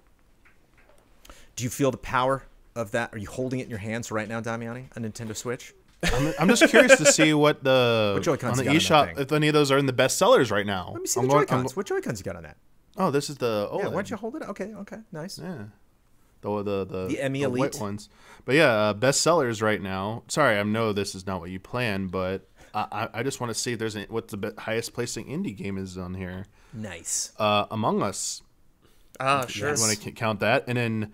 Do you feel the power of that? Are you holding it in your hands right now, Damiani, a Nintendo Switch? I'm, I'm just curious to see what the *laughs* What Joy-Cons on the got on eShop if any of those are in the best sellers right now. Let me see I'm the Joy-Cons. I'm what Joy-Cons you got on that? oh, this is the OLED. Yeah, why don't you hold it? Okay, okay, nice. Yeah. The the the, The Emmy white Elite. ones, but yeah, uh, best sellers right now. Sorry, I know this is not what you planned, but I I, I just want to see if there's what the highest placing indie game is on here. Nice. Uh, Among Us, Ah, sure. if you want to count that, and then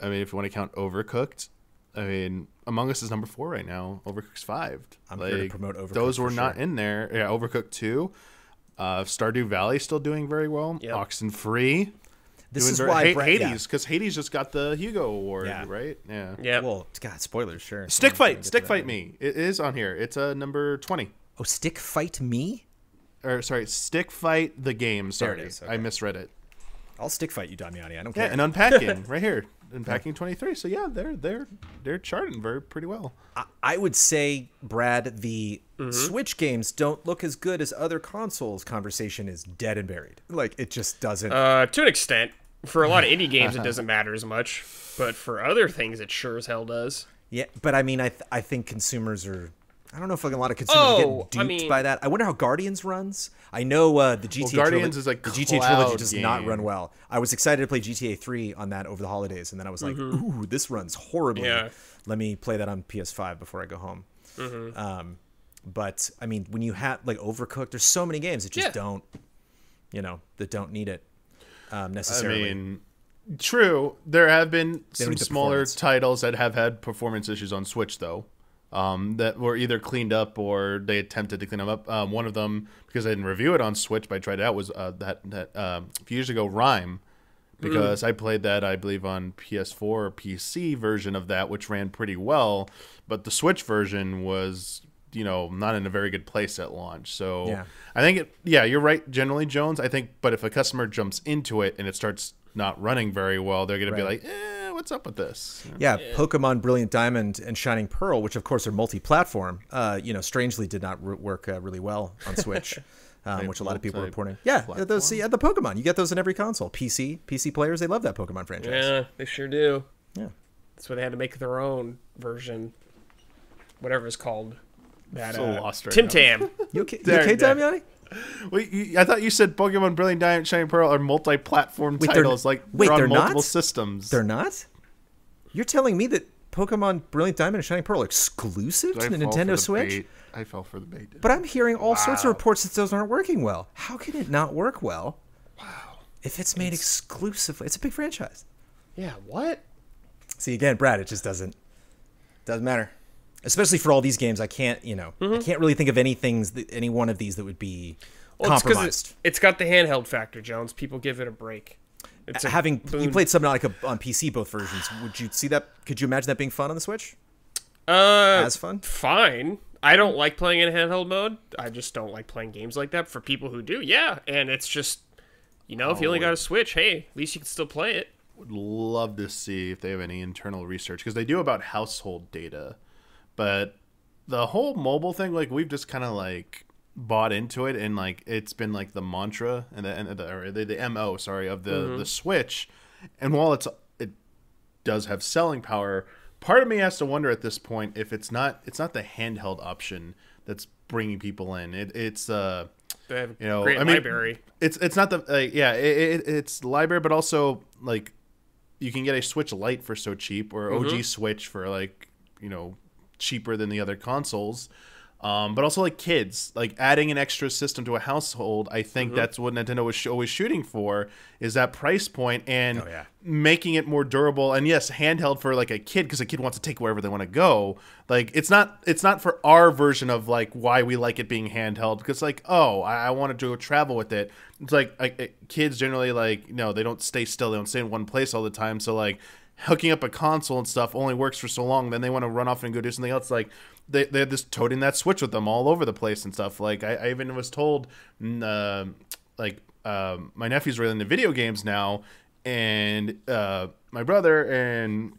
I mean if you want to count Overcooked, I mean Among Us is number four right now. Overcooked's five. I'm here to promote Overcooked Those were not sure. in there. Yeah, Overcooked two. Uh, Stardew Valley still doing very well. Yep. Oxenfree. This Doing is very- why Ha- Brad- Hades, because Hades just got the Hugo Award, Yeah. right? Yeah. Yeah. Well, God, spoilers, sure. Stick We'll fight, stick that fight one. me. It is on here. It's a uh, number twenty. Oh, stick fight me? Or sorry, stick fight the game. Sorry, is, I misread it. I'll stick fight you, Damiani. I don't Yeah, care. and unpacking *laughs* right here, unpacking twenty three. So yeah, they're they're they're charting very pretty well. I, I would say, Brad, the Mm-hmm. Switch games don't look as good as other consoles. Conversation is dead and buried. Like it just doesn't. Uh, to an extent, for a lot of indie games, it *laughs* doesn't matter as much, but for other things, it sure as hell does. yeah, but I mean, I th- I think consumers are. I don't know if like a lot of consumers Oh, are I duped mean- by that. I wonder how Guardians runs. I know uh, the GTA Guardians trilogy, is a the GTA trilogy cloud does not run well. I was excited to play GTA 3 on that over the holidays, and then I was like, "Ooh, this runs horribly." Yeah. Let me play that on PS5 before I go home. Um, but I mean, when you have like Overcooked, there's so many games that just Yeah. don't, you know, that don't need it um, I necessarily. mean, true. There have been some smaller titles that have had performance issues on Switch, though. Um, that were either cleaned up or they attempted to clean them up. Um, one of them, because I didn't review it on Switch, but I tried it out, was uh, that that um, a few years ago, Rhyme. Because I played that, I believe, on PS4 or PC version of that, which ran pretty well, but the Switch version was, you know, not in a very good place at launch. So Yeah. I think it, yeah, you're right, generally, Jones. I think, but if a customer jumps into it and it starts not running very well, they're going to be like, eh, what's up with this? Yeah, Pokemon Brilliant Diamond and Shining Pearl, which of course are multi-platform, uh, you know, strangely did not r- work uh, really well on Switch, *laughs* um, which a lot of people were reporting. Yeah, those yeah, the Pokemon, you get those in every console. PC, PC players, they love that Pokemon franchise. Yeah, they sure do. Yeah. That's why they had to make their own version, whatever it's called. That So uh, lost right Tim now. Tam. You okay, you okay. Damiani? Wait, you, I thought you said Pokemon Brilliant Diamond, and Shining Pearl are multi-platform Wait, titles. Like wait, they're on they're multiple not? systems. They're not. You're telling me that Pokemon Brilliant Diamond and Shining Pearl are exclusive to the Nintendo the Switch? bait. I fell for the bait. But I'm hearing all sorts of reports that those aren't working well. How can it not work well? Wow. If it's made exclusively, it's a big franchise. Yeah, what? See again, Brad, it just doesn't doesn't matter. Especially for all these games, I can't, you know, I can't really think of any things that any one of these that would be Well, it's 'cause compromised. it, it's got the handheld factor, Jones. People give it a break. It's a Having you boon. played Subnautica on PC both versions, would you see that? Could you imagine that being fun on the Switch? uh, As fun? fine. I don't like playing in handheld mode. I just don't like playing games like that. For people who do, yeah. And it's just, you know, if you only got a Switch, hey, at least you can still play it. would love to see if they have any internal research because they do about household data, but the whole mobile thing, like we've just kind of like bought into it, and like it's been like the mantra and the and the, or the, the mo sorry of the the Switch, and while it's it does have selling power, part of me has to wonder at this point if it's not it's not the handheld option that's bringing people in. It, it's uh They have a you know, great I mean, library. It's it's not the like, yeah, it, it, it's library, but also like you can get a Switch Lite for so cheap, or Mm-hmm. OG Switch for like you know cheaper than the other consoles. Um, but also like kids, like adding an extra system to a household. I think Mm-hmm. that's what Nintendo was sh- always shooting for is that price point and Oh, yeah. making it more durable. And yes, handheld for like a kid because a kid wants to take wherever they want to go. Like it's not it's not for our version of like why we like it being handheld because like oh I, I wanted to go travel with it. It's like, like kids generally like no they don't stay still they don't stay in one place all the time. So like hooking up a console and stuff only works for so long. Then they want to run off and go do something else. Like they they're just toting that Switch with them all over the place and stuff. Like I, I even was told, uh, like um, my nephew's really into video games now, and uh, my brother and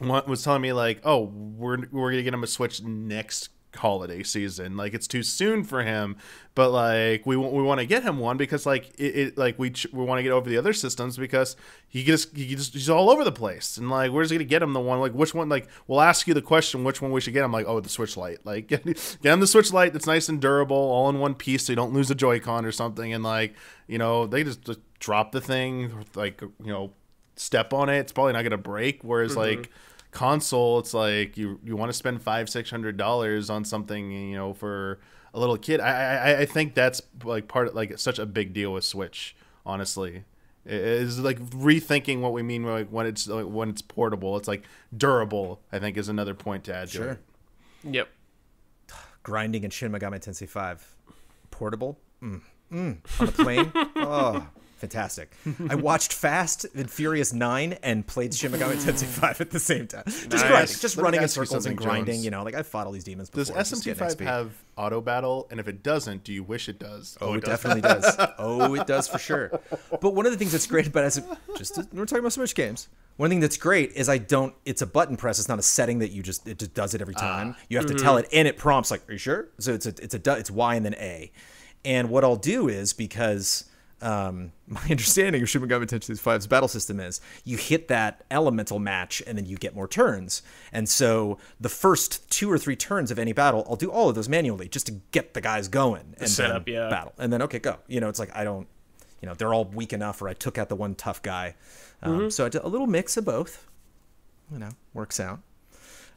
was telling me like, oh, we're we're gonna get him a Switch next holiday season. Like it's too soon for him, but like we want we want to get him one because like it, it like we ch- we want to get over the other systems because he just he just he's all over the place. And like we're just gonna get him the one? Like which one like we'll ask you the question which one we should get? Him like oh the Switch Lite. Like *laughs* get, get him the Switch Lite that's nice and durable all in one piece so you don't lose a Joy-Con or something. And like you know they just, just drop the thing like you know step on it. It's probably not gonna break. Whereas mm-hmm. like console it's like you you want to spend five six hundred dollars on something you know for a little kid I, I i think that's like part of like such a big deal with switch honestly it is like rethinking what we mean like when it's like, when it's portable it's like durable i think is another point to add to Sure. it Yep. *sighs* Grinding in Shin Megami Tensei 5. Portable? Mm. Mm. On a plane? *laughs* oh, fantastic. I watched Fast and Furious 9 and played Shin Megami Tensei 5 at the same time. Just Nice. grinding, just Let running in circles and grinding. Jones. You know, like I fought all these demons Does before. just getting SMT5 have auto battle? And if it doesn't, do you wish it does? Oh, oh it, does. definitely does. *laughs* Oh, it does for sure. But one of the things that's great about it, just we're talking about Switch games. One thing that's great is I don't. It's a button press. It's not a setting that you just it just does it every ah. time. you have to mm-hmm. tell it, and it prompts like, "Are you sure?" So it's a it's a it's Y and then A. And what I'll do is because um, *laughs* my understanding of Shin Megami Tensei 5's battle system is you hit that elemental match and then you get more turns. And so the first two or three turns of any battle, I'll do all of those manually just to get the guys going and yeah. battle. And then okay, go. You know, it's like I don't, you know, they're all weak enough, or I took out the one tough guy. Um, So I did a little mix of both. You know, works out.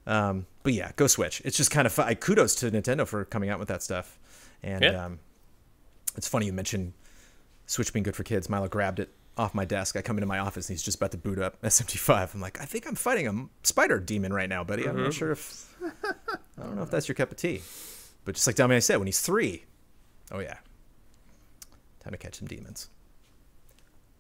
Um, but yeah, go Switch. It's just kind of fun. Kudos to Nintendo for coming out with that stuff. And Yeah. um, it's funny you mentioned Switch being good for kids. Milo grabbed it off my desk. I come into my office and he's just about to boot up *laughs* SMT5. I'm like, I think I'm fighting a spider demon right now, buddy. I'm not mm-hmm. sure if I don't know if that's your cup of tea. But just like Dominic said, when he's three, oh yeah, time to catch some demons.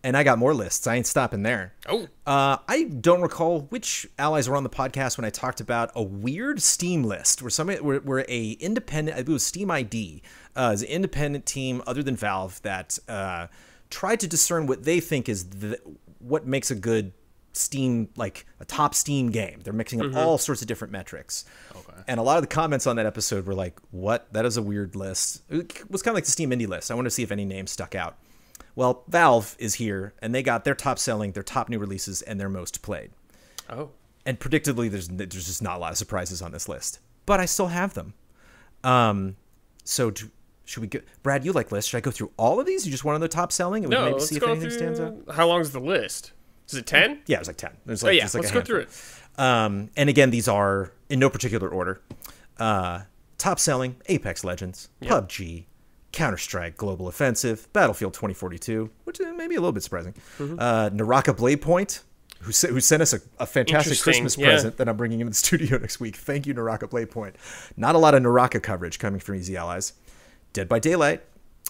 And I got more lists. I ain't stopping there. Oh. Uh, I don't recall which allies were on the podcast when I talked about a weird Steam list where somebody where, where a independent it was SteamDB uh, is an independent team other than Valve that uh, tried to discern what they think is the, what makes a good Steam like a top Steam game. They're mixing up all sorts of different metrics. Okay. And a lot of the comments on that episode were like, "What? That is a weird list." It was kind of like the Steam Indie list. I want to see if any names stuck out. Well, Valve is here, and they got their top selling, their top new releases, and their most played. Oh. And predictably, there's there's just not a lot of surprises on this list, but I still have them. Um, so do, should we go? Brad, you like lists? Should I go through all of these? You just want on the top selling, and we No, can maybe let's see if anything through. stands out. How long's the list? Is it ten? Yeah, there's like ten. There's Oh like yeah, like let's go handful. through it. Um, and again, these are in no particular order. Uh, top selling Apex Legends, PUBG, Counter Strike Global Offensive, Battlefield 2042, which is maybe a little bit surprising. Mm-hmm. Uh, Naraka Blade Point, who, se- who sent us a, a fantastic Christmas yeah. present that I'm bringing into the *laughs* studio next week. Thank you, Naraka Blade Point. Not a lot of Naraka coverage coming from Easy Allies. Dead by Daylight,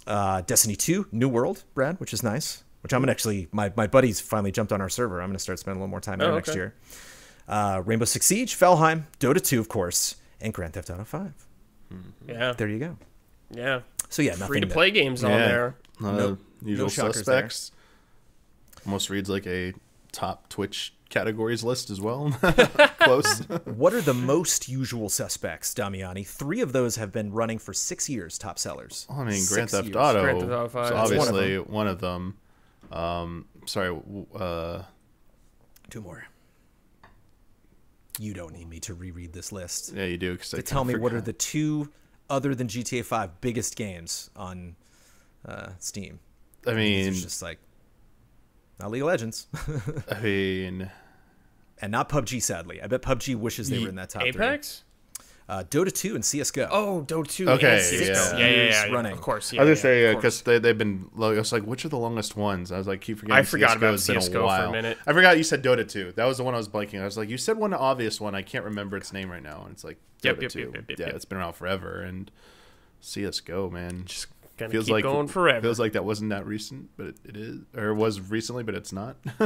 uh, Destiny 2, New World, Brad, which is nice. Which I'm gonna actually, my, my buddies finally jumped on our server. I'm gonna start spending a little more time there Oh, next okay. year. Uh, Rainbow Six Siege, Valheim, Dota 2, of course, and Grand Theft Auto 5. Yeah. There you go. Yeah. So yeah, nothing Free to play games on Yeah. there. Uh, No- usual no shockers there. suspects. Almost reads like a top Twitch categories list as well. *laughs* Close. *laughs* What are the most usual suspects, Damiani? Three of those have been running for six years, top sellers. I mean, Grand Theft years. Auto. Grand Theft Auto five. is That's one of obviously one of them. Um, sorry. Uh, Two more. You don't need me to reread this list. yeah, you do. Cause I To tell me what are the two, other than GTA 5, biggest games on uh, Steam. I mean, It's just like, not League of Legends. I mean, *laughs* and not PUBG, sadly. I bet PUBG wishes they were in that top three. Apex. Uh, Dota 2 and CSGO. Oh, Dota 2. Okay, and CS:GO. yeah. yeah, yeah, yeah, yeah. running. Of course, yeah. I was gonna yeah, say because course. they they've been. I was like, which are the longest ones? I was like, keep forgetting. I forgot about CS:GO. It's been for a minute. I forgot you said Dota 2. That was the one I was blanking. I was like, you said one obvious one. I can't remember its name right now. And it's like Yep, Dota yep, 2. yep, yep, yep, yeah, yep. it's been around forever. And CS:GO, man, Just gonna feels keep like going forever. Feels like that wasn't that recent, but it, it is, or it was recently, but it's not. *laughs*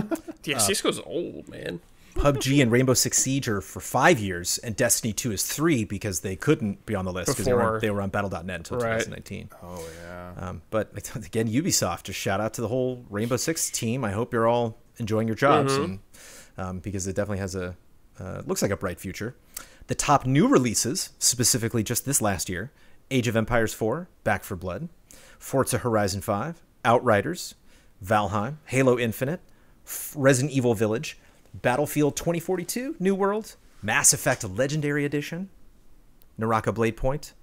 yeah, CS:GO's old, man. PUBG and Rainbow Six Siege are for five years, and Destiny 2 is three because they couldn't be on the list because they, were on- they were on Battle.net until Right. 2019. oh yeah. Um, but *laughs* again, Ubisoft, just shout out to the whole Rainbow Six team. I hope you're all enjoying your jobs, Mm-hmm. and um, because it definitely has a uh, looks like a bright future. The top new releases, specifically just this last year: Age of Empires 4, Back 4 Blood, Forza Horizon 5, Outriders, Valheim, Halo Infinite, F- Resident Evil Village, Battlefield 2042, New World, Mass Effect Legendary Edition, Naraka Blade Point,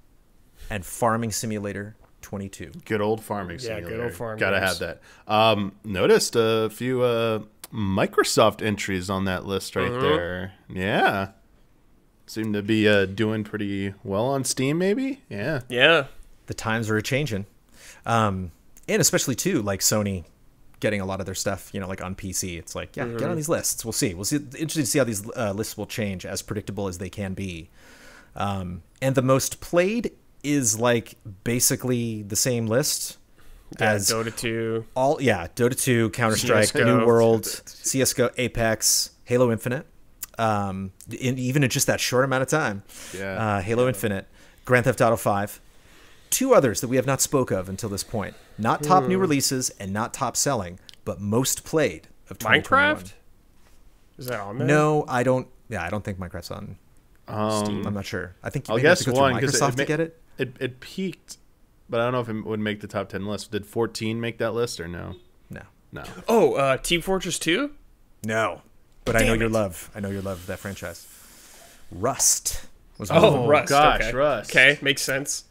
and Farming Simulator 22. Good old farming Yeah, good simulator. old farm Gotta have that. Um, noticed a few uh, Microsoft entries on that list right Mm-hmm. there. Yeah, seem to be uh, doing pretty well on Steam. Maybe. Yeah. Yeah. the times are changing um and especially too like sony getting a lot of their stuff you know like on pc it's like yeah get on these lists we'll see we'll see interesting to see how these uh, lists will change as predictable as they can be um and the most played is like basically the same list Yeah, as Dota 2. all yeah Dota 2, Counter Strike, New World, CS:GO, Apex, Halo Infinite. Um, in, even in just that short amount of time, Yeah. uh, Halo Infinite, Grand Theft Auto 5, two others that we have not spoke of until this point. Not top Hmm. new releases and not top selling, but most played of 2021. Minecraft? Is that on there? No, I don't. Yeah, I don't think Minecraft's on. Um, I'm not sure. I think you I'll maybe have guess to go one because Microsoft it, to get it. It it peaked, but I don't know if it would make the top ten list. Did 14 make that list or no? No, No. Oh, uh, Team Fortress 2? no. But I know Damn your love. I know your love of that franchise. Rust was one. Oh, Rust. gosh, okay. Rust. Okay, makes sense.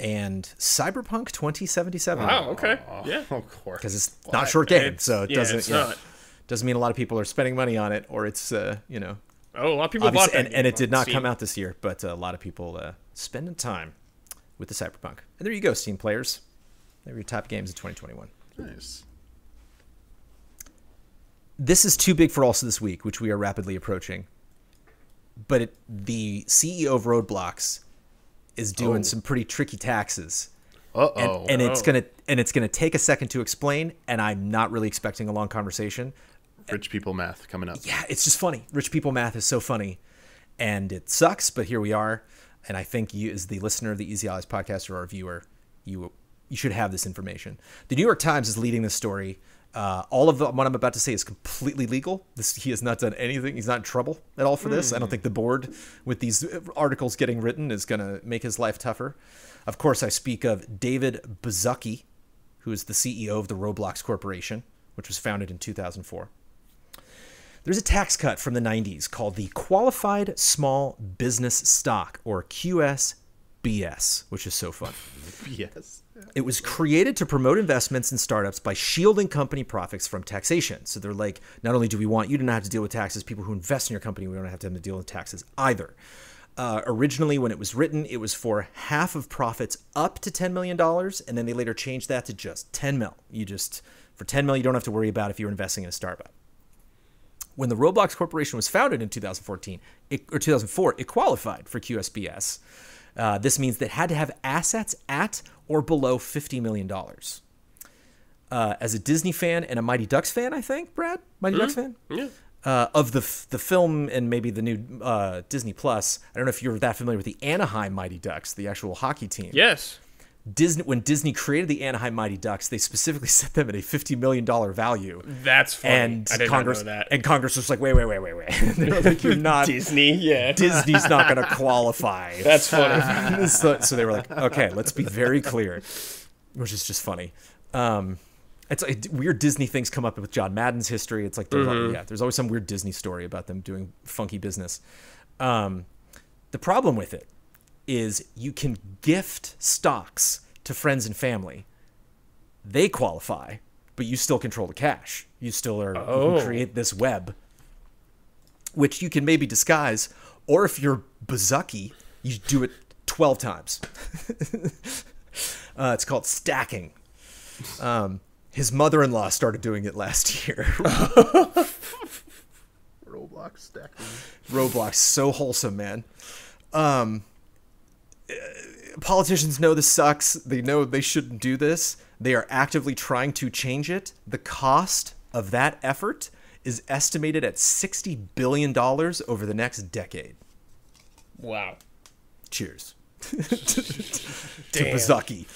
And Cyberpunk 2077. Wow, okay. Yeah. Of course. because it's not a short game, It's- so it yeah, doesn't it's yeah, not. doesn't mean a lot of people are spending money on it, or it's uh, you know Oh, a lot of people bought obviously, that and, and it did not Steam. come out this year, but uh, a lot of people uh, spending time with the Cyberpunk. And there you go, Steam players. They were your top games of 2021. Nice. This is too big for also this week, which we are rapidly approaching. But it, the CEO of Roblox is doing Oh. some pretty tricky taxes. Uh and, oh. and it's Oh. gonna and it's gonna take a second to explain and i'm not really expecting a long conversation Rich people math coming up. yeah it's just funny rich people math is so funny and it sucks but here we are and i think you as the listener of the easy allies podcast or our viewer you you should have this information the new york times is leading this story uh, all of the, what I'm about to say is completely legal. This, he has not done anything. He's not in trouble at all for this. I don't think the board, with these articles getting written, is going to make his life tougher. Of course, I speak of David Baszucki, who is the CEO of the Roblox Corporation, which was founded in 2004. There's a tax cut from the 90s called the Qualified Small Business Stock, or QSBS, which is so fun. *laughs* Yes. It was created to promote investments in startups by shielding company profits from taxation. So they're like, not only do we want you to not have to deal with taxes, people who invest in your company, we don't have to have to deal with taxes either. Uh, originally, when it was written, it was for half of profits up to $10 million, and then they later changed that to just 10 mil. You just, for 10 mil, you don't have to worry about if you're investing in a startup. When the Roblox Corporation was founded in 2014 it, or 2004, it qualified for QSBS. Uh, this means that had to have assets at or below $50 million. Uh, as a Disney fan and a Mighty Ducks fan, I think, Brad? Mighty Ducks fan? Yeah. Uh, of the f- the film and maybe the new uh, Disney Plus. I don't know if you're that familiar with the Anaheim Mighty Ducks, the actual hockey team. Yes. Disney when Disney created the Anaheim Mighty Ducks, they specifically *laughs* set them at a fifty million dollar value. That's funny. And Congress that. and Congress was like, wait, wait, wait, wait, wait. *laughs* like, you're not *laughs* Disney, yeah. Disney's not going to qualify. That's funny. so, so they were like, okay, let's be very clear, which is just funny. Um, it's like weird Disney things come up with John Madden's history. It's like, there's, al- yeah, there's always some weird Disney story about them doing funky business. Um, the problem with it is you can gift stocks to friends and family. They qualify, but you still control the cash. You still are Oh. can create this web, which you can maybe disguise, or if you're Baszucki, you do it twelve times. *laughs* uh, it's called stacking. Um, his mother-in-law started doing it last year. *laughs* Roblox stacking. Roblox so wholesome, man. Um, politicians know this sucks. They know they shouldn't do this. They are actively trying to change it. The cost of that effort is estimated at sixty billion dollars over the next decade. Wow. Cheers *laughs* to. Baszucki.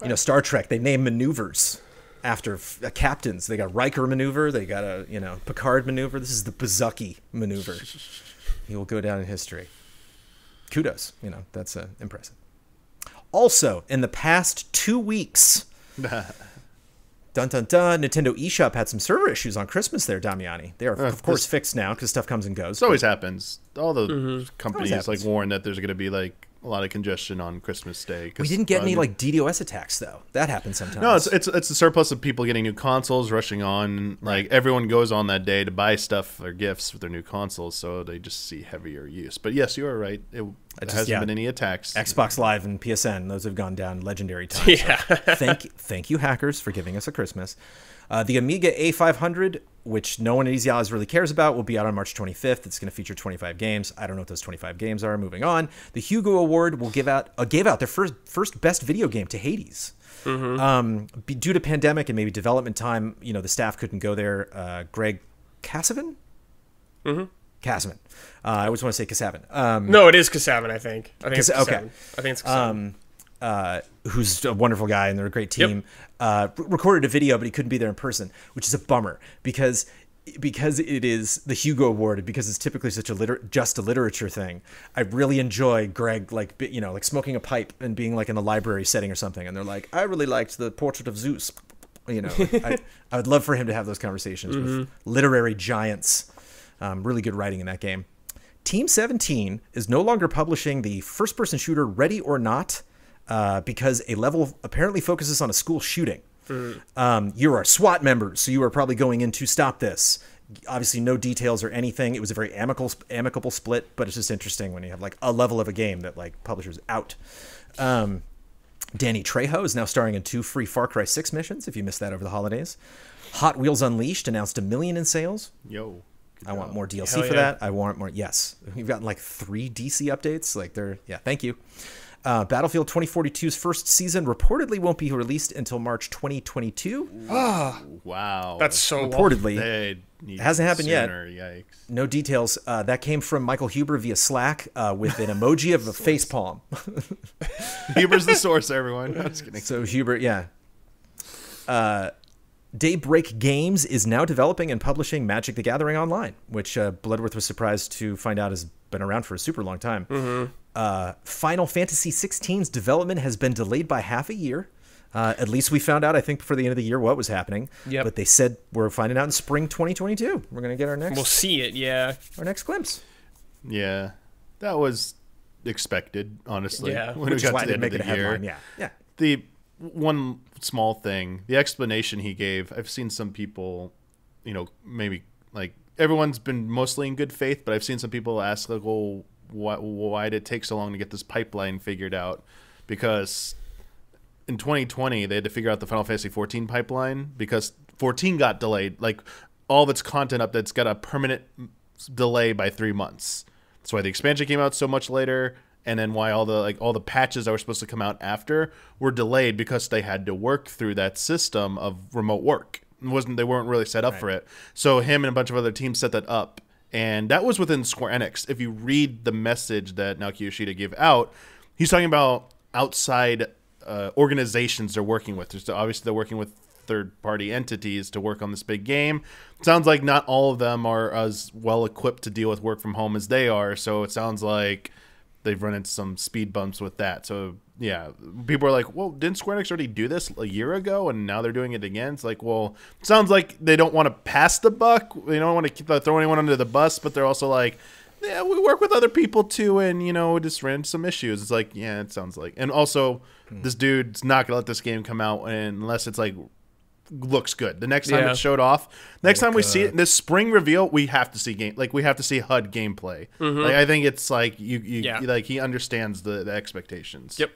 You know, Star Trek. They name maneuvers after uh, captains. They got Riker maneuver. They got a you know Picard maneuver. This is the Baszucki maneuver. *laughs* He will go down in history. Kudos. You know that's uh, impressive. Also, in the past two weeks, *laughs* dun dun dun, Nintendo eShop had some server issues on Christmas. There, Damiani. They are of course fixed now because stuff comes and goes. This always happens. All the companies like warn that there's going to be like a lot of congestion on Christmas Day. We didn't get uh, any like DDoS attacks though. That happens sometimes. No, it's it's it's a surplus of people getting new consoles, rushing on. Like everyone goes on that day to buy stuff or gifts for their new consoles, so they just see heavier use. But yes, you are right. It, There just- hasn't yeah. been any attacks. Xbox Live and PSN, those have gone down legendary times. *laughs* Yeah. thank thank you hackers for giving us a Christmas. Uh, the Amiga A500, which no one at Easy Allies really cares about, will be out on March 25th. It's going to feature 25 games. I don't know what those 25 games are. Moving on, the Hugo Award will give out uh, gave out their first first best video game to Hades. Um, be, due to pandemic and maybe development time, you know, the staff couldn't go there. Uh, Greg Casavin. mm-hmm. Kasavin. Uh, I always want to say Casavin. Um, No, it is Casavin. I think. I think it's Kas- okay. I think it's Kasavin. uh, who's a wonderful guy and they're a great team, uh, recorded a video, but he couldn't be there in person, which is a bummer because because it is the Hugo Award because it's typically such a liter- just a literature thing. I really enjoy Greg like you know like smoking a pipe and being like in the library setting or something, and they're like, I really liked the Portrait of Zeus. You know, like, I, *laughs* I would love for him to have those conversations with literary giants. Um, really good writing in that game. Team 17 is no longer publishing the first person shooter Ready or Not uh, because a level apparently focuses on a school shooting. Um, you are a SWAT members, so you are probably going in to stop this. Obviously, no details or anything. It was a very amicable, amicable split, but it's just interesting when you have like a level of a game that like publishers out. Um, Danny Trejo is now starring in two free Far Cry 6 missions if you missed that over the holidays. Hot Wheels Unleashed announced a million in sales. Yo. I want more DLC Hell for yeah. that. I want more. Yes, we've gotten like three DC updates. Like they're yeah. Thank you. Uh, Battlefield 2042's first season reportedly won't be released until March 2022. Wow. That's so. Reportedly, They need hasn't happened yet. Yikes. no details. Uh, that came from Michael Huber via Slack uh, with an emoji of a *laughs* face palm. *laughs* Huber's the source, everyone. I'm just kidding. So Hubert, yeah. Uh, Daybreak Games is now developing and publishing Magic: The Gathering online, which uh, Bloodworth was surprised to find out has been around for a super long time. Uh, Final Fantasy 16's development has been delayed by half a year. Uh, at least we found out, I think, before the end of the year what was happening. Yep. But they said we're finding out in spring 2022. We're gonna get our next We'll see it, yeah. our next glimpse. Yeah. That was expected, honestly. Yeah. When Which we is got why to they the make end it of a the year. headline. Yeah, yeah. the one small thing, the explanation he gave, I've seen some people, you know, maybe like everyone's been mostly in good faith, but I've seen some people ask like, "Well, why, why did it take so long to get this pipeline figured out?" Because in 2020 they had to figure out the Final Fantasy 14 pipeline because 14 got delayed. Like all of its content updates got a permanent delay by three months. That's why the expansion came out so much later, and then why all the like all the patches that were supposed to come out after were delayed because they had to work through that system of remote work. It wasn't they weren't really set up for it. So him and a bunch of other teams set that up, and that was within Square Enix. If you read the message that Naoki Yoshida gave out, he's talking about outside uh, organizations they're working with. So obviously they're working with third party entities to work on this big game. Sounds like not all of them are as well equipped to deal with work from home as they are. So it sounds like they've run into some speed bumps with that. So yeah, people are like, well, didn't Square Enix already do this a year ago and now they're doing it again? It's like, well, sounds like they don't want to pass the buck. They don't want to keep, throw anyone under the bus, but they're also like, yeah, we work with other people too, and you know, just ran into some issues. It's like, yeah, it sounds like, and also, hmm. this dude's not gonna let this game come out unless it's like looks good. The next time Yeah. it's showed off, next time we see it, in this spring reveal, we have to see game, like we have to see HUD gameplay. Like I think it's like you, you, Yeah. like he understands the, the expectations. Yep.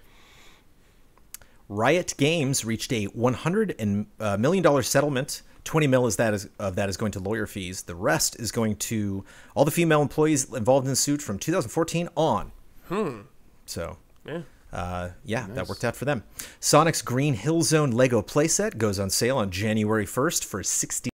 Riot Games reached a 100 and, uh, million dollar settlement. 20 mil is that is of that is going to lawyer fees. The rest is going to all the female employees involved in the suit from 2014 on. Hmm. So Yeah. Uh, yeah, that worked out for them. Sonic's Green Hill Zone Lego playset goes on sale on January 1st for 60